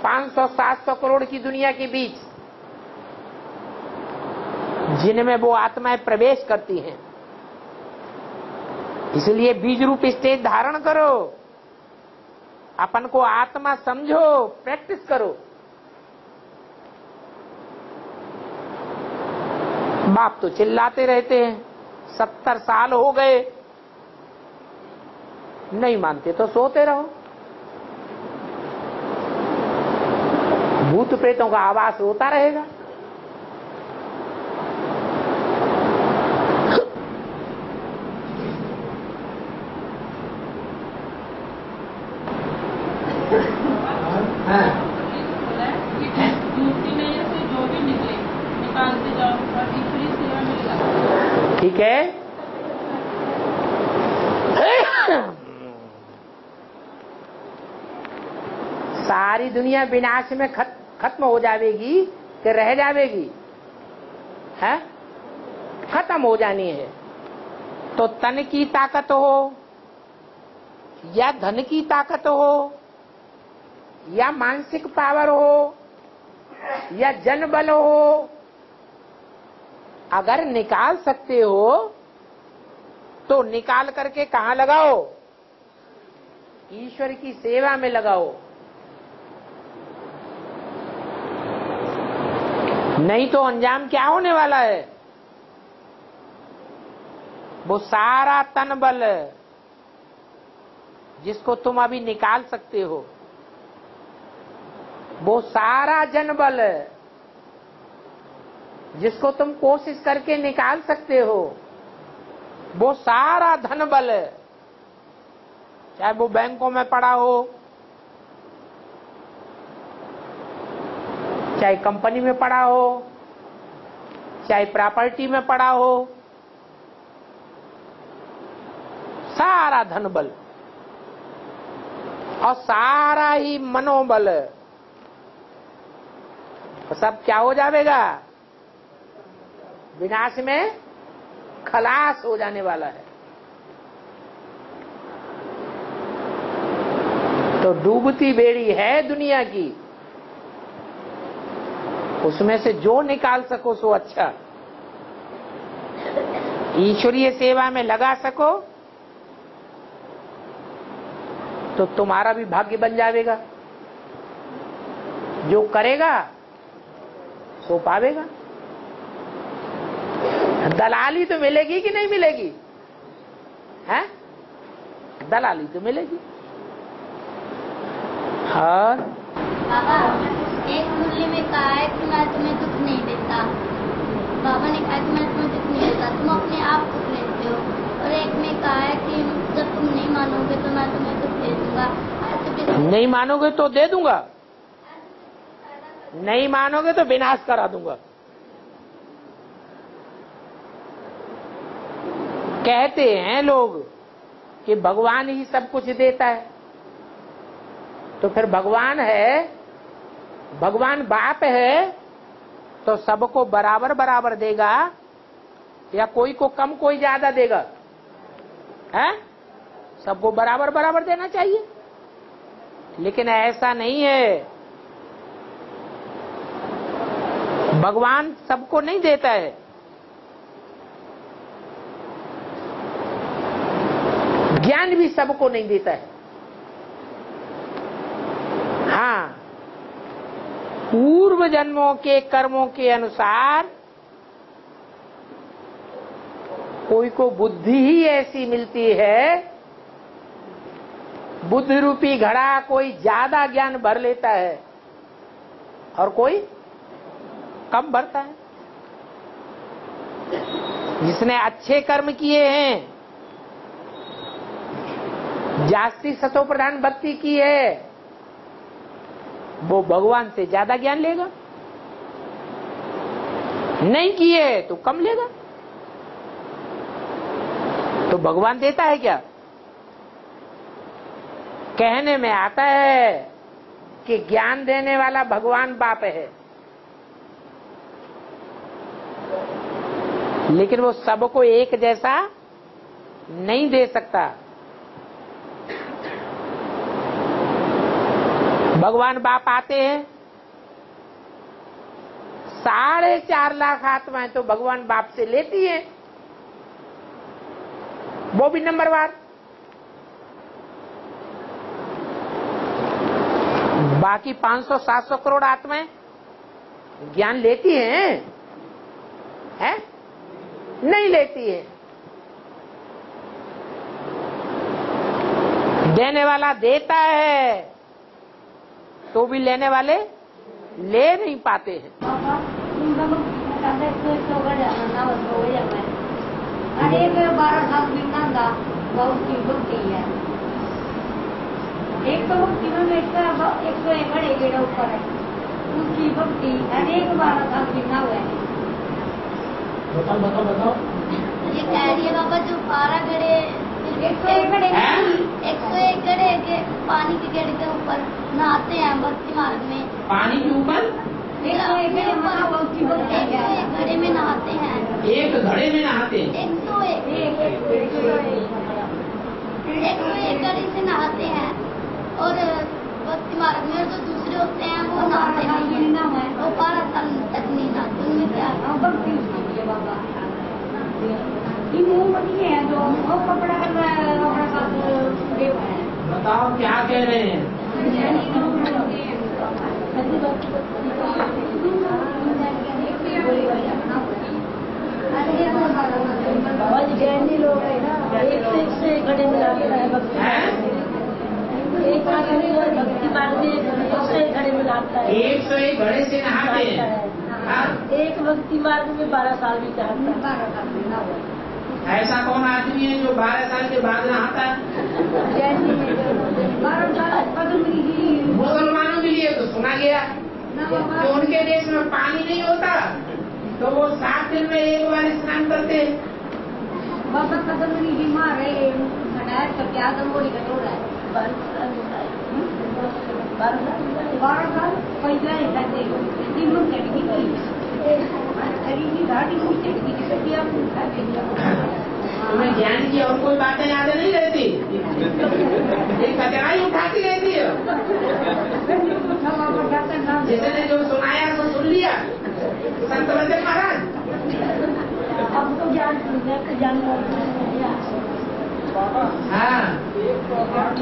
500-700 करोड़ की दुनिया के बीच। जिनमें वो आत्माएँ प्रवेश करती हैं। इसलिए बीज रूप स्टेज धारण करो। अपन को आत्मा समझो, प्रैक्टिस करो। बाप तो चिल्लाते रहते हैं। सत्तर साल हो गए। नहीं मानते तो सोते रहो। भूत प्रेतों का आवास होता रहेगा ठीक है सारी दुनिया विनाश में खत, खत्म हो जाएगी कि रह जाएगी? है? खत्म हो जानी है। तो तन की ताकत हो या धन की ताकत हो या मानसिक पावर हो या जन बल हो अगर निकाल सकते हो तो निकाल करके कहा लगाओ? ईश्वर की सेवा में लगाओ। नहीं तो अंजाम क्या होने वाला है? वो सारा तन बल जिसको तुम अभी निकाल सकते हो। वो सारा जन बल जिसको तुम कोशिश करके निकाल सकते हो। वो सारा धन बल चाहे वो बैंकों में पड़ा हो चाहे कंपनी में पड़ा हो, चाहे प्रॉपर्टी में पड़ा हो, सारा धन बल और सारा ही मनोबल। तो सब क्या हो जाएगा? विनाश में खलास हो जाने वाला है। तो डूबती बेड़ी है दुनिया की। उसमें से जो निकाल सको, सो अच्छा। ईश्वरीय सेवा में लगा सको तो तुम्हारा भी भाग्य बन जाएगा। जो करेगा, सो पावेगा। दलाली तो मिलेगी कि नहीं मिलेगी? है? दलाली तो मिलेगी। और? एक मुरली में कहा है कि मैं तुम्हें दुख नहीं देता। बाबा ने कहा कि मैं तुम्हें दुख नहीं देता तुम अपने आप दुख लेते हो। और एक में कहा है कि जब तुम नहीं मानोगे तो मैं तुम्हें दुख दे दूँगा। नहीं मानोगे तो दे दूँगा। नहीं मानोगे तो विनाश करा दूँगा। कहते हैं लोग कि भगवान ही सब कुछ देता है। तो फिर भगवान है भगवान बाप है तो सबको बराबर बराबर देगा, या कोई को कम कोई ज़्यादा देगा? है? सबको बराबर बराबर देना चाहिए। लेकिन ऐसा नहीं है। भगवान सबको नहीं देता है। ज्ञान भी सबको नहीं देता है। हाँ पूर्व जन्मों के कर्मों के अनुसार कोई को बुद्धि ही ऐसी मिलती है बुद्धि रूपी घड़ा कोई ज़्यादा ज्ञान भर लेता है और कोई कम भरता है। जिसने अच्छे कर्म किए हैं, जास्ती सतो प्रधान भक्ति की है वो भगवान से ज़्यादा ज्ञान लेगा? नहीं किए तो कम लेगा? तो भगवान देता है क्या? कहने में आता है कि ज्ञान देने वाला भगवान बाप है। लेकिन वो सबको एक जैसा नहीं दे सकता। भगवान बाप आते हैं। साढ़े चार लाख आत्माएँ तो भगवान बाप से लेती हैं। वो भी नंबरवार बाकी 500-700 करोड़ आत्माएँ ज्ञान लेती हैं। है? नहीं लेती है। देने वाला देता है। तो भी लेने वाले ले नहीं पाते हैं। हैं हो है एक बारह साल बीतना था बहुत भक्ति है एक तो भक्ति में एक एक सौ एकड़ एक ऊपर है उसकी भक्ति अरे एक बारह साल बीतना हुआ है बताओ बताओ बताओ। ये कह रही है बाबा जो बारह गड़े एकड़ पानी के गड़े के ऊपर नहाते हैं भक्ति मार्ग में। पानी के ऊपर? एक गड़े में नहाते हैं। एक घड़े में नहाते हैं? एक सौ एक एक सौ से नहाते हैं। और भक्ति मार्ग में जो दूसरे होते हैं वो नहाते नहीं है। वो बारह साल तक नहीं नहाते उनमें क्या? भक्ति बाबा। ये मुँह है जो वो कपड़ा कर रहा है कपड़ा का बताओ क्या कह रहे हैं? जैनी लोग है ना एक से एक से गड़े मिलाते हैं भक्ति। हैं? एक भक्ति मार्ग में एक से एक गड़े मिलाता है एक सौ एक घड़े से नहाते हैं। हाँ? एक भक्ति मार्ग में बारह साल भी चाहता है। बारह साल भी ना हुआ ऐसा कौन आदमी है जो बारह साल के बाद नहाता है? जी मुसलमानों के लिए तो सुना गया। कि उनके देश में पानी नहीं होता तो वो सात दिन में एक बार स्नान करते हैं। बाबा पद्मनी जी मारे घटाया तो क्या तो वो है बारह साल बारह साल पैसा है तीन लोग तुम्हें ज्ञान की और कोई बातें याद नहीं रहती। ये उठाती रहती है। जिसने जो सुनाया, वो सुन लिया। संत वचन महाराज। अब तो ज्ञान ज्ञान हाँ। एक सौ आठ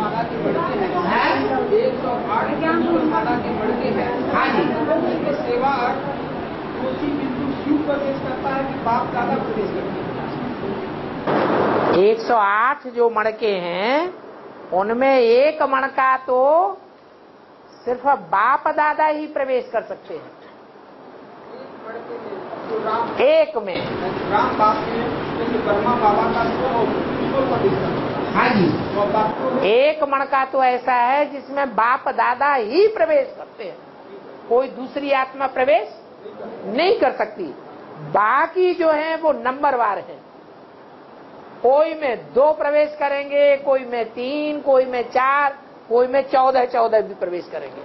माला के बढ़ते हैं एक सौ आठ माला के बढ़ते हैं हाँ जी। सेवा कोसी बिल्कुल शिव प्रवेश करता है कि बाप दादा प्रवेश करते हैं। 108 जो मणके हैं उनमें एक मणका तो सिर्फ़ बाप दादा ही प्रवेश कर सकते हैं। एक में राम बाप में ब्रह्मा बाबा का हाँ जी। एक मणका तो ऐसा है जिसमें बाप दादा ही प्रवेश करते हैं। कोई दूसरी आत्मा प्रवेश नहीं कर सकती। बाकी जो है, वो नंबरवार है। कोई में दो प्रवेश करेंगे, कोई में तीन, कोई में चार, कोई में चौदह चौदह भी प्रवेश करेंगे।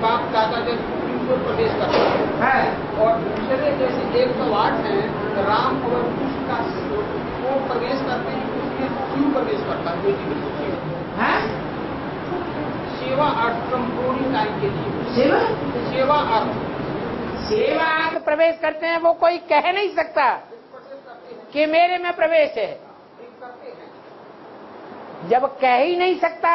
बाप दादा सुप्रीम कोर्ट प्रवेश करता है, और दूसरे जैसे एक सौ आठ है, राम और कृष्ण का प्रवेश करते हैं, उसमें शिव प्रवेश करता है? है? सेवा अर्थ कंट्रोलिंग टाइम के लिए। सेवा? सेवा अर्थ। सेवा अर्थ प्रवेश करते हैं वो कोई कह नहीं सकता कि मेरे में प्रवेश है। जब कह ही नहीं सकता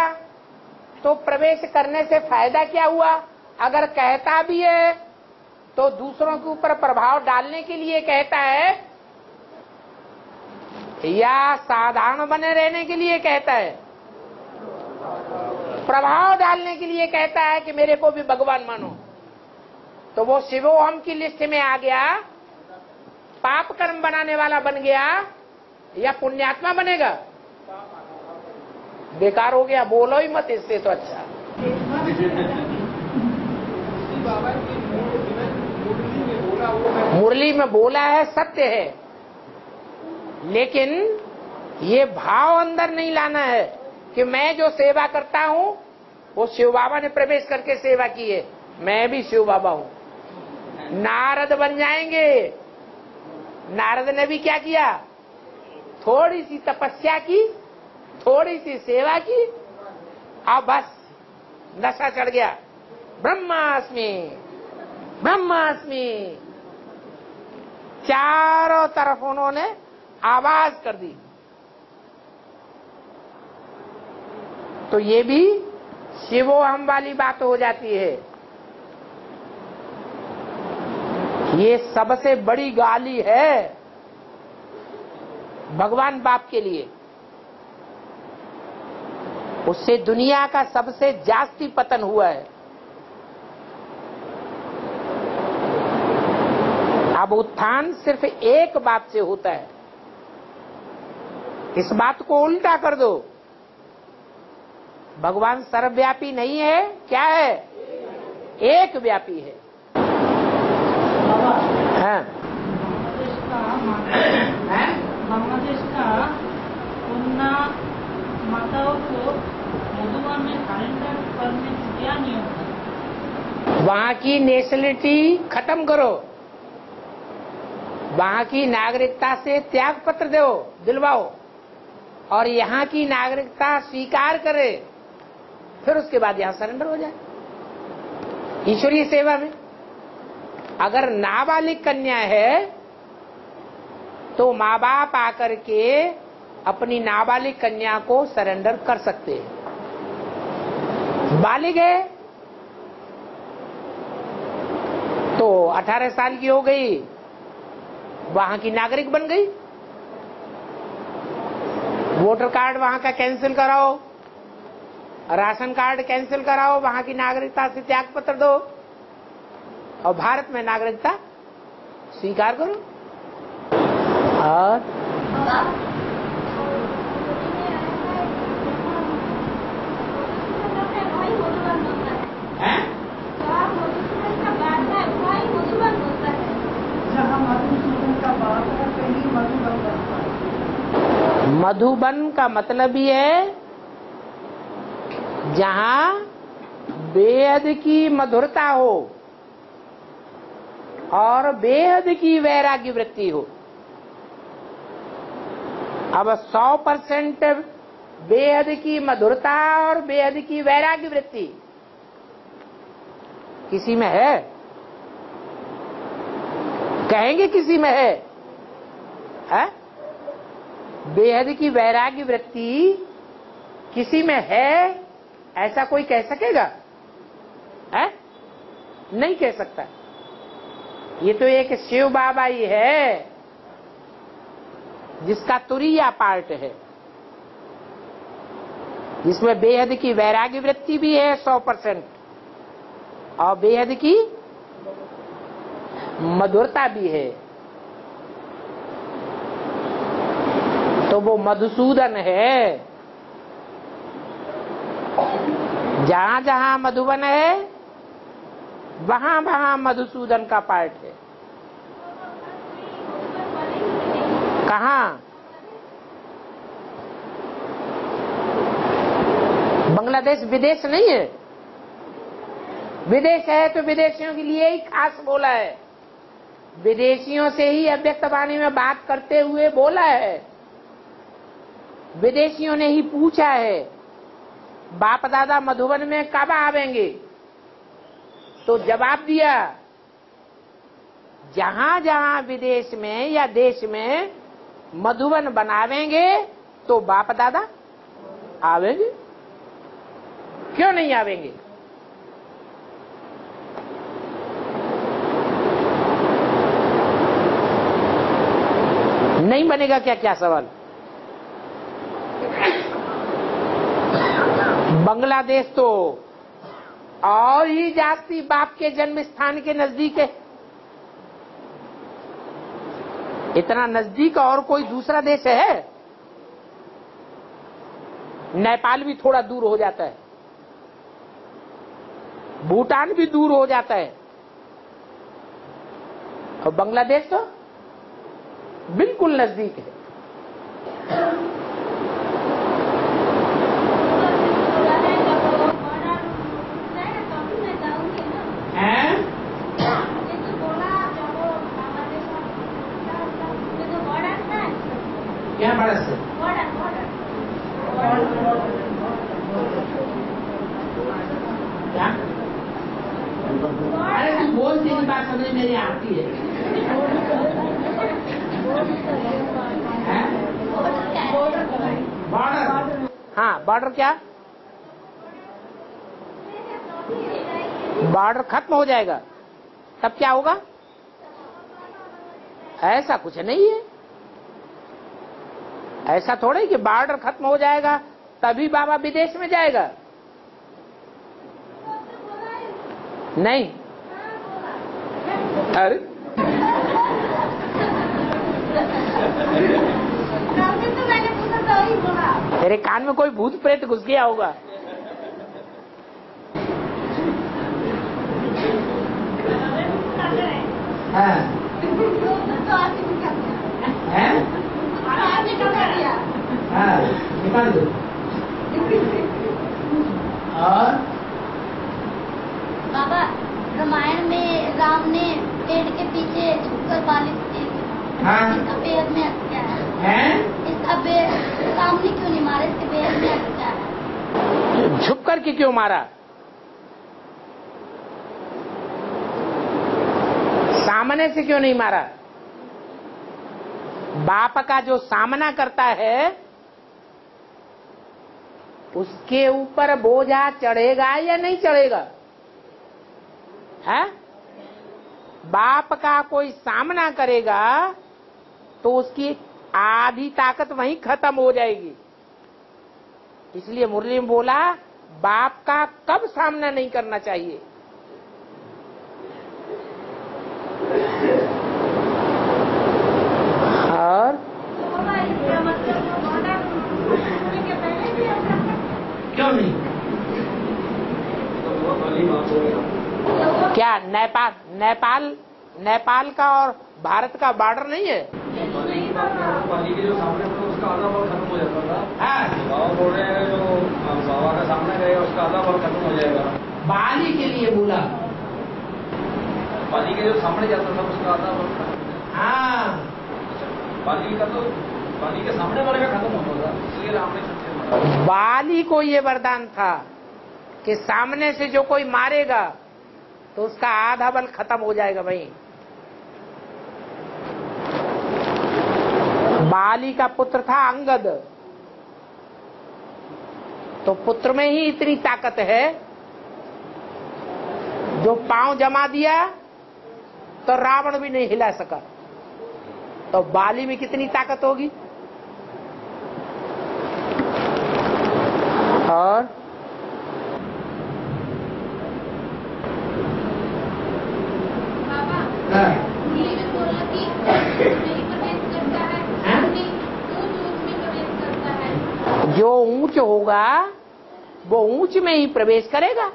तो प्रवेश करने से फ़ायदा क्या हुआ? अगर कहता भी है तो दूसरों के ऊपर प्रभाव डालने के लिए कहता है या साधारण बने रहने के लिए कहता है। प्रभाव डालने के लिए कहता है कि मेरे को भी भगवान मानो। तो वो शिवोहम की लिस्ट में आ गया। पाप कर्म बनाने वाला बन गया या पुण्यात्मा बनेगा? बेकार हो गया, बोलो ही मत इससे तो अच्छा। मुरली में बोला है, सत्य है। लेकिन ये भाव अंदर नहीं लाना है। कि मैं जो सेवा करता हूँ, वो शिव बाबा ने प्रवेश करके सेवा की है। मैं भी शिव बाबा हूँ। नारद बन जाएँगे। नारद ने भी क्या किया? थोड़ी सी तपस्या की, थोड़ी सी सेवा की, अब बस, नशा चढ़ गया। ब्रह्मास्मि ब्रह्मास्मि। चारों तरफ़ उन्होंने आवाज़ कर दी। तो ये भी शिवो हम वाली बात हो जाती है। ये सबसे बड़ी गाली है भगवान बाप के लिए। उससे दुनिया का सबसे जास्ती पतन हुआ है। अब उत्थान सिर्फ़ एक बात से होता है। इस बात को उल्टा कर दो। भगवान सर्वव्यापी नहीं है क्या है? एक व्यापी है। हाँ। बांग्लादेश का उन्ना माताओं को मधुबन में सरेंडर करने क्या नियम है की नेशनलिटी खत्म करो। वहाँ की नागरिकता से त्याग पत्र दो दिलवाओ। और यहाँ की नागरिकता स्वीकार करे। फिर उसके बाद यहाँ सरेंडर हो जाए। ईश्वरीय सेवा में। अगर नाबालिग कन्या है तो माँ बाप आकर के अपनी नाबालिग कन्या को सरेंडर कर सकते हैं। बालिग है तो 18 साल की हो गई, वहाँ की नागरिक बन गई। वोटर कार्ड वहाँ का कैंसिल कराओ। राशन कार्ड कैंसिल कराओ वहाँ की नागरिकता से त्याग पत्र दो। और भारत में नागरिकता स्वीकार करो। और? जहाँ मधुसूदन का बात है कहीं मधुबन मधुबन का मतलब ही है जहाँ बेहद की मधुरता हो और बेहद की वैराग्य वृत्ति हो। अब 100 परसेंट बेहद की मधुरता और बेहद की वैराग्य वृत्ति किसी में है? कहेंगे किसी में है, है? बेहद की वैराग्य वृत्ति किसी में है? ऐसा कोई कह सकेगा? है? नहीं कह सकता। ये तो एक शिव बाबा ही है, जिसका तुरिया पार्ट है। जिसमें बेहद की वैराग्य वृत्ति भी है सौ परसेंट। और बेहद की मधुरता भी है। तो वो मधुसूदन है। जहाँ जहाँ मधुबन है, वहाँ वहाँ मधुसूदन का पार्ट है। कहा? बांग्लादेश विदेश नहीं है। विदेश है तो विदेशियों के लिए ही खास बोला है। विदेशियों से ही अव्यक्त वाणी में बात करते हुए बोला है। विदेशियों ने ही पूछा है। बाप दादा मधुबन में कब आवेंगे? तो जवाब दिया जहाँ जहाँ विदेश में या देश में मधुबन बनावेंगे तो बाप दादा आवेंगे। क्यों नहीं आवेंगे? नहीं बनेगा क्या क्या सवाल? बांग्लादेश तो और ही जाति बाप के जन्म स्थान के नज़दीक है। इतना नज़दीक और कोई दूसरा देश है? नेपाल भी थोड़ा दूर हो जाता है। भूटान भी दूर हो जाता है। और बांग्लादेश तो बिल्कुल नज़दीक है? क्या बड़ा से अरे तू बोल तेरी बात समझ मेरी आती है। बॉर्डर हाँ बॉर्डर क्या? बॉर्डर खत्म हो जाएगा। तब क्या होगा? ऐसा कुछ नहीं है। ऐसा थोड़ा ही कि बॉर्डर खत्म हो जाएगा तभी बाबा विदेश में जाएगा। नहीं। अरे। तेरे कान में कोई भूत प्रेत घुस गया होगा। हाँ। हैं? हाँ निकाल दो और बाबा रामायण में राम ने पेड़ के पीछे छुपकर बालिश की। हाँ। इसका पेड़ में है। हैं? इसका पेड़ क्यों नहीं मारे? इसके पेड़ में है। झुक करके क्यों मारा? सामने से क्यों नहीं मारा? बाप का जो सामना करता है उसके ऊपर बोझा चढ़ेगा या नहीं चढ़ेगा? है? बाप का कोई सामना करेगा तो उसकी आधी ताकत वहीं खत्म हो जाएगी। इसलिए मुरली बोला, बाप का कब सामना नहीं करना चाहिए? और? क्यों नहीं। क्या, नेपाल नेपाल नेपाल का और भारत का बॉर्डर नहीं है? बल हो। बोल का आधा बल बाली के लिए बोला। जो सामने जाता था उसका आधा बल हाँ पानी का तो पानी के सामने वाले का खत्म होता था इसलिए राम बाली को ये वरदान था कि सामने से जो कोई मारेगा तो उसका आधा बल खत्म हो जाएगा भाई। बाली का पुत्र था अंगद। तो पुत्र में ही इतनी ताकत है, जो पाँव जमा दिया तो रावण भी नहीं हिला सका। तो बाली में कितनी ताकत होगी? और जो ऊंच होगा, वो ऊंच में ही प्रवेश करेगा।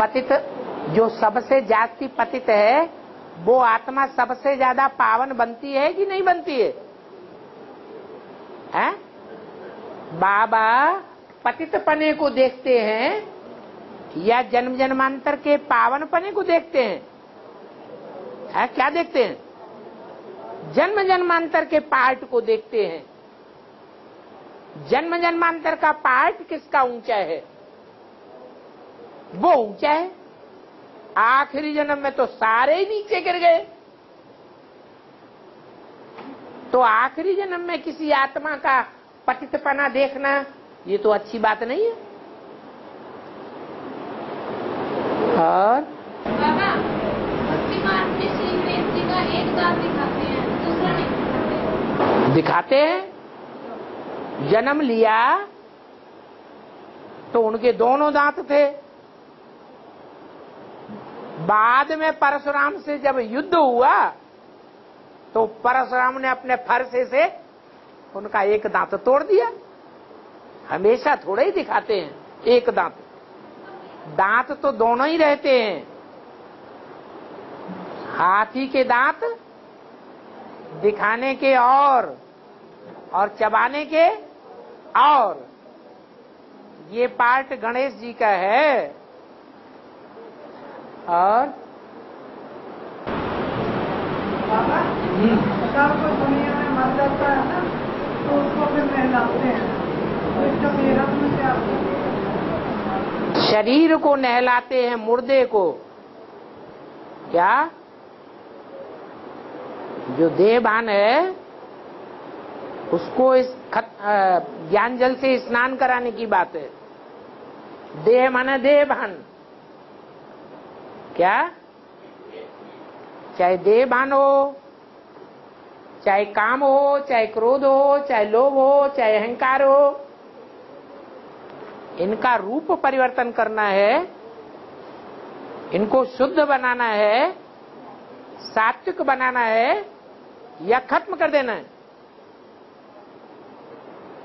पतित, जो सबसे जाति पतित है वो आत्मा सबसे ज़्यादा पावन बनती है कि नहीं बनती है? हैं? बाबा पतित पने को देखते हैं या जन्म जन्मांतर के पावन पने को देखते हैं? है? क्या देखते हैं? जन्म जन्मांतर के पार्ट को देखते हैं। जन्म जन्मांतर का पार्ट किसका ऊँचा है? वो ऊँचा है। आखिरी जन्म में तो सारे ही नीचे गिर गए। तो आखिरी जन्म में किसी आत्मा का पतितपना देखना ये तो अच्छी बात नहीं है। और? बाबा दिखाते हैं दिखाते हैं? जन्म लिया तो उनके दोनों दांत थे। बाद में परशुराम से जब युद्ध हुआ तो परशुराम ने अपने फरसे से उनका एक दांत तोड़ दिया। हमेशा थोड़े ही दिखाते हैं, एक दांत। दांत तो दोनों ही रहते हैं। हाथी के दांत दिखाने के और और चबाने के और। ये पार्ट गणेश जी का है। और? बाबा जब कोई दुनिया में मर जाता है ना? तो उसको फिर नहलाते हैं। तो क्या शरीर को नहलाते हैं मुर्दे को। क्या? जो देहभान है उसको इस ज्ञान जल से स्नान कराने की बात है। देह माने देहभान क्या? चाहे देहभान हो, चाहे काम हो, चाहे क्रोध हो, चाहे लोभ हो, चाहे अहंकार हो, इनका रूप परिवर्तन करना है, इनको शुद्ध बनाना है, सात्विक बनाना है, या खत्म कर देना है।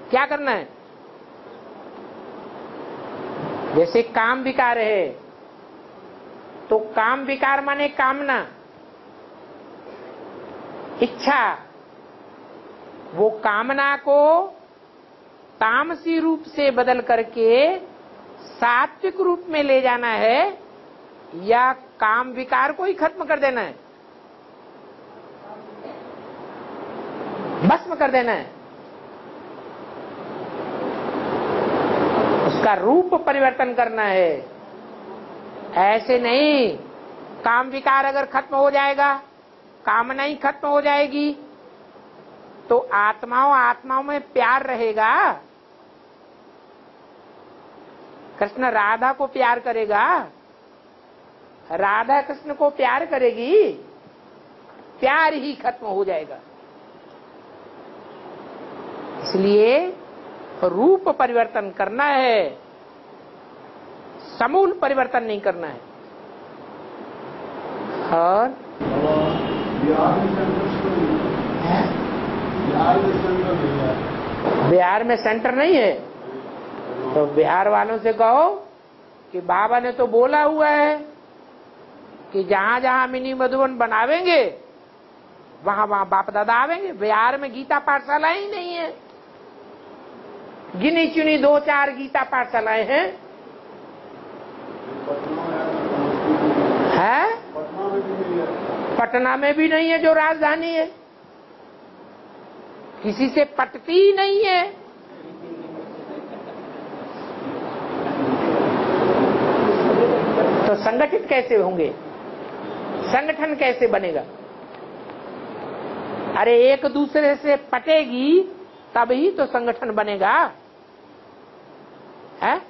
क्या करना है? जैसे काम विकार है तो काम विकार माने कामना। इच्छा, वो कामना को तामसी रूप से बदल करके सात्विक रूप में ले जाना है या काम विकार को ही खत्म कर देना है। भस्म कर देना है। उसका रूप परिवर्तन करना है। ऐसे नहीं। काम विकार अगर खत्म हो जाएगा, कामना ही खत्म हो जाएगी। तो आत्माओं आत्माओं में प्यार रहेगा। कृष्ण राधा को प्यार करेगा। राधा कृष्ण को प्यार करेगी। प्यार ही खत्म हो जाएगा। इसलिए रूप परिवर्तन करना है। समूल परिवर्तन नहीं करना है। और? बिहार में सेंटर नहीं है। तो बिहार वालों से कहो कि बाबा ने तो बोला हुआ है कि जहाँ जहाँ मिनी मधुबन बनावेंगे, वहाँ वहाँ बाप दादा आवेंगे। बिहार में गीता पाठशाला ही नहीं है। गिनी चुनी दो चार गीता पाठशालाएँ हैं। है? पटना में भी नहीं है, जो राजधानी है। किसी से पटती ही नहीं है। तो संगठित कैसे होंगे? संगठन कैसे बनेगा? अरे, एक दूसरे से पटेगी, तभी तो संगठन बनेगा। है?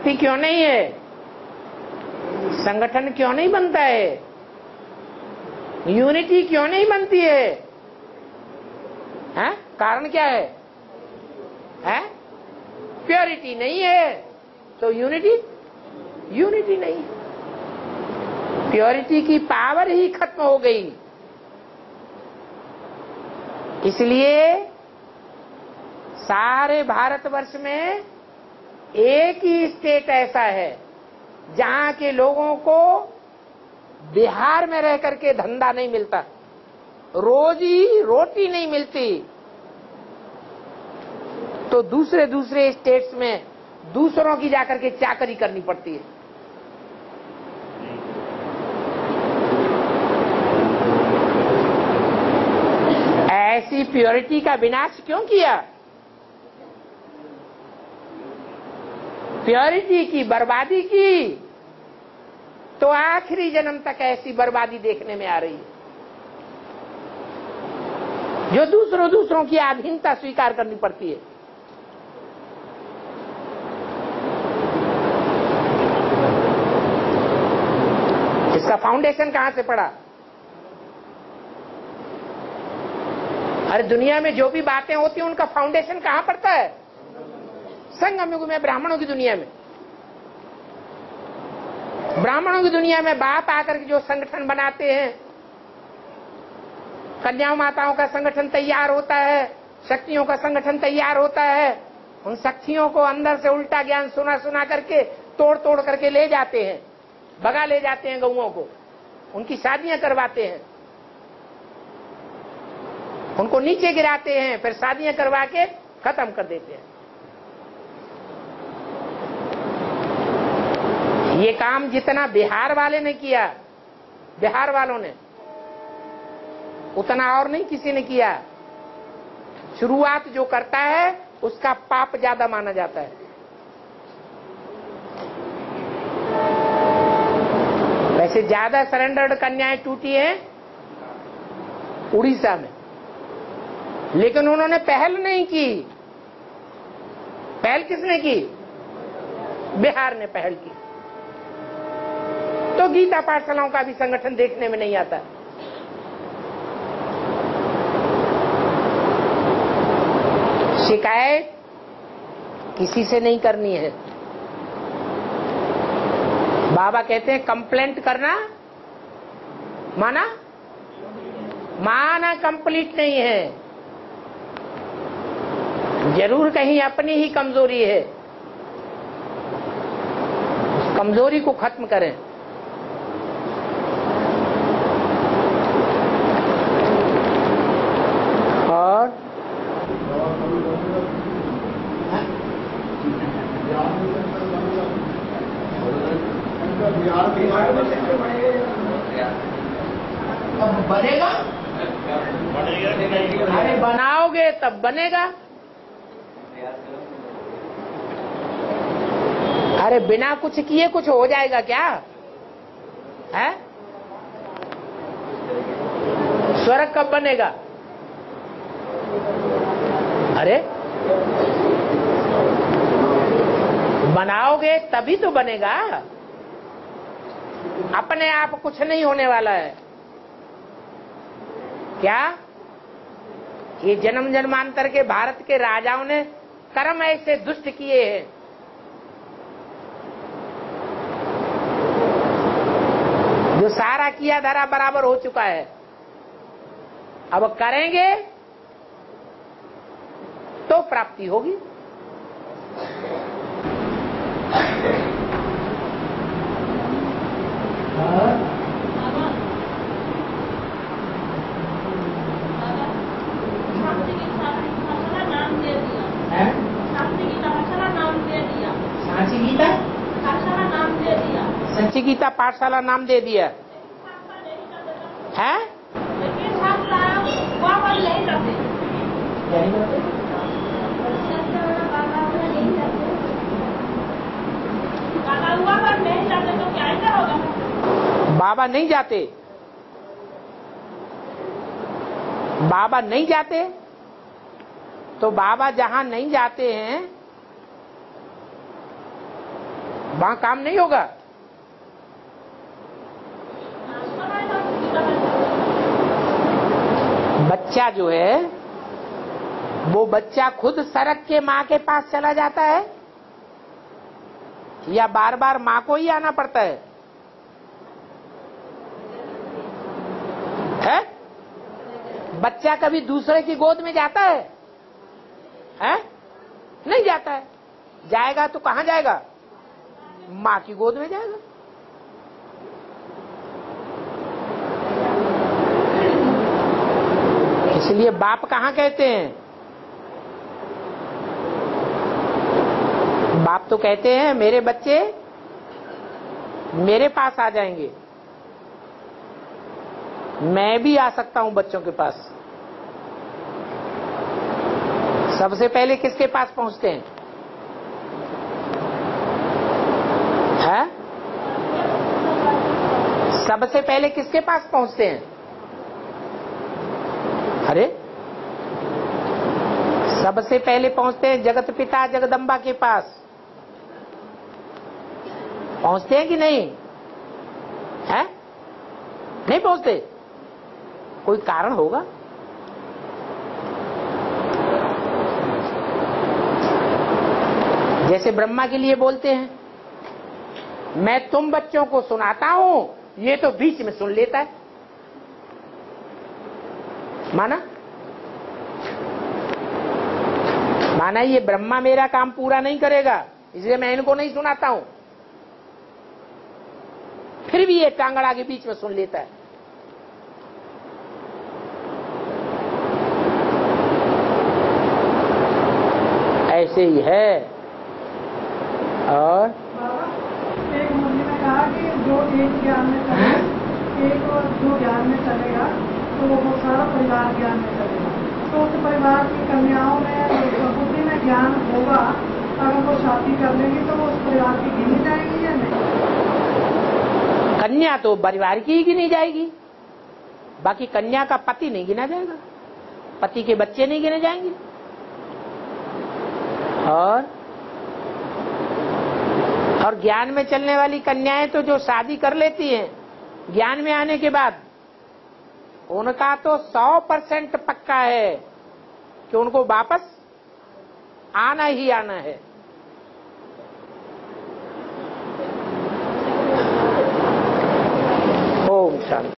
पटती क्यों नहीं है? संगठन क्यों नहीं बनता है? यूनिटी क्यों नहीं बनती है? हैं? कारण क्या है? हैं? प्योरिटी नहीं है। तो यूनिटी यूनिटी नहीं। प्योरिटी की पावर ही खत्म हो गई। इसलिए सारे भारतवर्ष में एक ही स्टेट ऐसा है, जहाँ के लोगों को बिहार में रह करके धंधा नहीं मिलता। रोजी रोटी नहीं मिलती। तो दूसरे दूसरे स्टेट्स में दूसरों की जाकर के चाकरी करनी पड़ती है। ऐसी प्योरिटी का विनाश क्यों किया? प्योरिटी की, बर्बादी की। तो आखिरी जन्म तक ऐसी बर्बादी देखने में आ रही है। जो दूसरों दूसरों की अधीनता स्वीकार करनी पड़ती है। इसका फाउंडेशन कहाँ से पड़ा? अरे दुनिया में जो भी बातें होती हैं, उनका फाउंडेशन कहाँ पड़ता है? संगम युग में ब्राह्मणों की दुनिया में। ब्राह्मणों की दुनिया में बाप आकर के जो संगठन बनाते हैं कन्या माताओं का संगठन तैयार होता है, शक्तियों का संगठन तैयार होता है, उन शक्तियों को अंदर से उल्टा ज्ञान सुना सुना करके तोड़ तोड़ करके ले जाते हैं, भगा ले जाते हैं गौओं को। उनकी शादियाँ करवाते हैं। उनको नीचे गिराते हैं, फिर शादियाँ करवा के खत्म कर देते हैं। ये काम जितना बिहार वाले ने किया, बिहार वालों ने, उतना और नहीं किसी ने किया। शुरुआत जो करता है, उसका पाप ज़्यादा माना जाता है। वैसे ज़्यादा सरेंडर्ड कन्याएँ टूटी हैं उड़ीसा में। लेकिन उन्होंने पहल नहीं की। पहल किसने की? बिहार ने पहल की। तो गीता पाठशालाओं का भी संगठन देखने में नहीं आता। शिकायत किसी से नहीं करनी है। बाबा कहते हैं, कंप्लेंट करना, माना माना कंप्लीट नहीं है। ज़रूर कहीं अपनी ही कमज़ोरी है। कमज़ोरी को खत्म करें और अब बनेगा? अरे बनाओगे तब बनेगा। अरे बिना कुछ किए कुछ हो जाएगा क्या? है? स्वर्ग कब बनेगा? अरे? बनाओगे तभी तो बनेगा। अपने आप कुछ नहीं होने वाला है। क्या? ये जन्म जन्मांतर के भारत के राजाओं ने कर्म ऐसे दुष्ट किए हैं। जो सारा किया धरा बराबर हो चुका है। अब करेंगे तो प्राप्ति होगी नाम दे दिया शास्त्री गीता भाषा नाम दे दिया सांची गीता भाषा नाम दे दिया संची गीता पाठशाला नाम दे दिया। है? बाबा नहीं जाते। बाबा नहीं जाते? तो बाबा जहाँ नहीं जाते हैं, वहाँ काम नहीं होगा? बच्चा जो है, वो बच्चा खुद सड़क के माँ के पास चला जाता है, या बार बार माँ को ही आना पड़ता है? है? बच्चा कभी दूसरे की गोद में जाता है? हैं? नहीं जाता है। जाएगा तो कहाँ जाएगा? माँ की गोद में जाएगा। इसलिए बाप कहाँ कहते हैं? बाप तो कहते हैं, मेरे बच्चे मेरे पास आ जाएँगे। मैं भी आ सकता हूँ बच्चों के पास। सबसे पहले किसके पास पहुँचते हैं? है? सबसे पहले किसके पास पहुँचते हैं अरे सबसे पहले पहुँचते हैं जगत पिता जगदम्बा के पास। पहुँचते हैं कि नहीं? है? नहीं पहुँचते। कोई कारण होगा? जैसे ब्रह्मा के लिए बोलते हैं, मैं तुम बच्चों को सुनाता हूँ, ये तो बीच में सुन लेता है। माना? माना ये ब्रह्मा मेरा काम पूरा नहीं करेगा, इसलिए मैं इनको नहीं सुनाता हूँ। फिर भी ये कांगड़ा के बीच में सुन लेता है। ऐसे ही है। और? एक ने कहा कि जो एक ज्ञान में चलेगा, एक और जो ज्ञान में चलेगा तो वो सारा परिवार ज्ञान में चलेगा। तो उस परिवार की कन्याओं में बुद्धि में ज्ञान होगा अगर वो शादी कर लेंगी तो वो उस परिवार की गिनी जाएगी या नहीं? कन्या तो परिवार की ही गिनी जाएगी। बाकी कन्या का पति नहीं गिना जाएगा। पति के बच्चे नहीं गिने जाएँगे। और और ज्ञान में चलने वाली कन्याएँ तो जो शादी कर लेती हैं, ज्ञान में आने के बाद उनका तो 100 परसेंट पक्का है कि उनको वापस आना ही आना है। ओम शांति।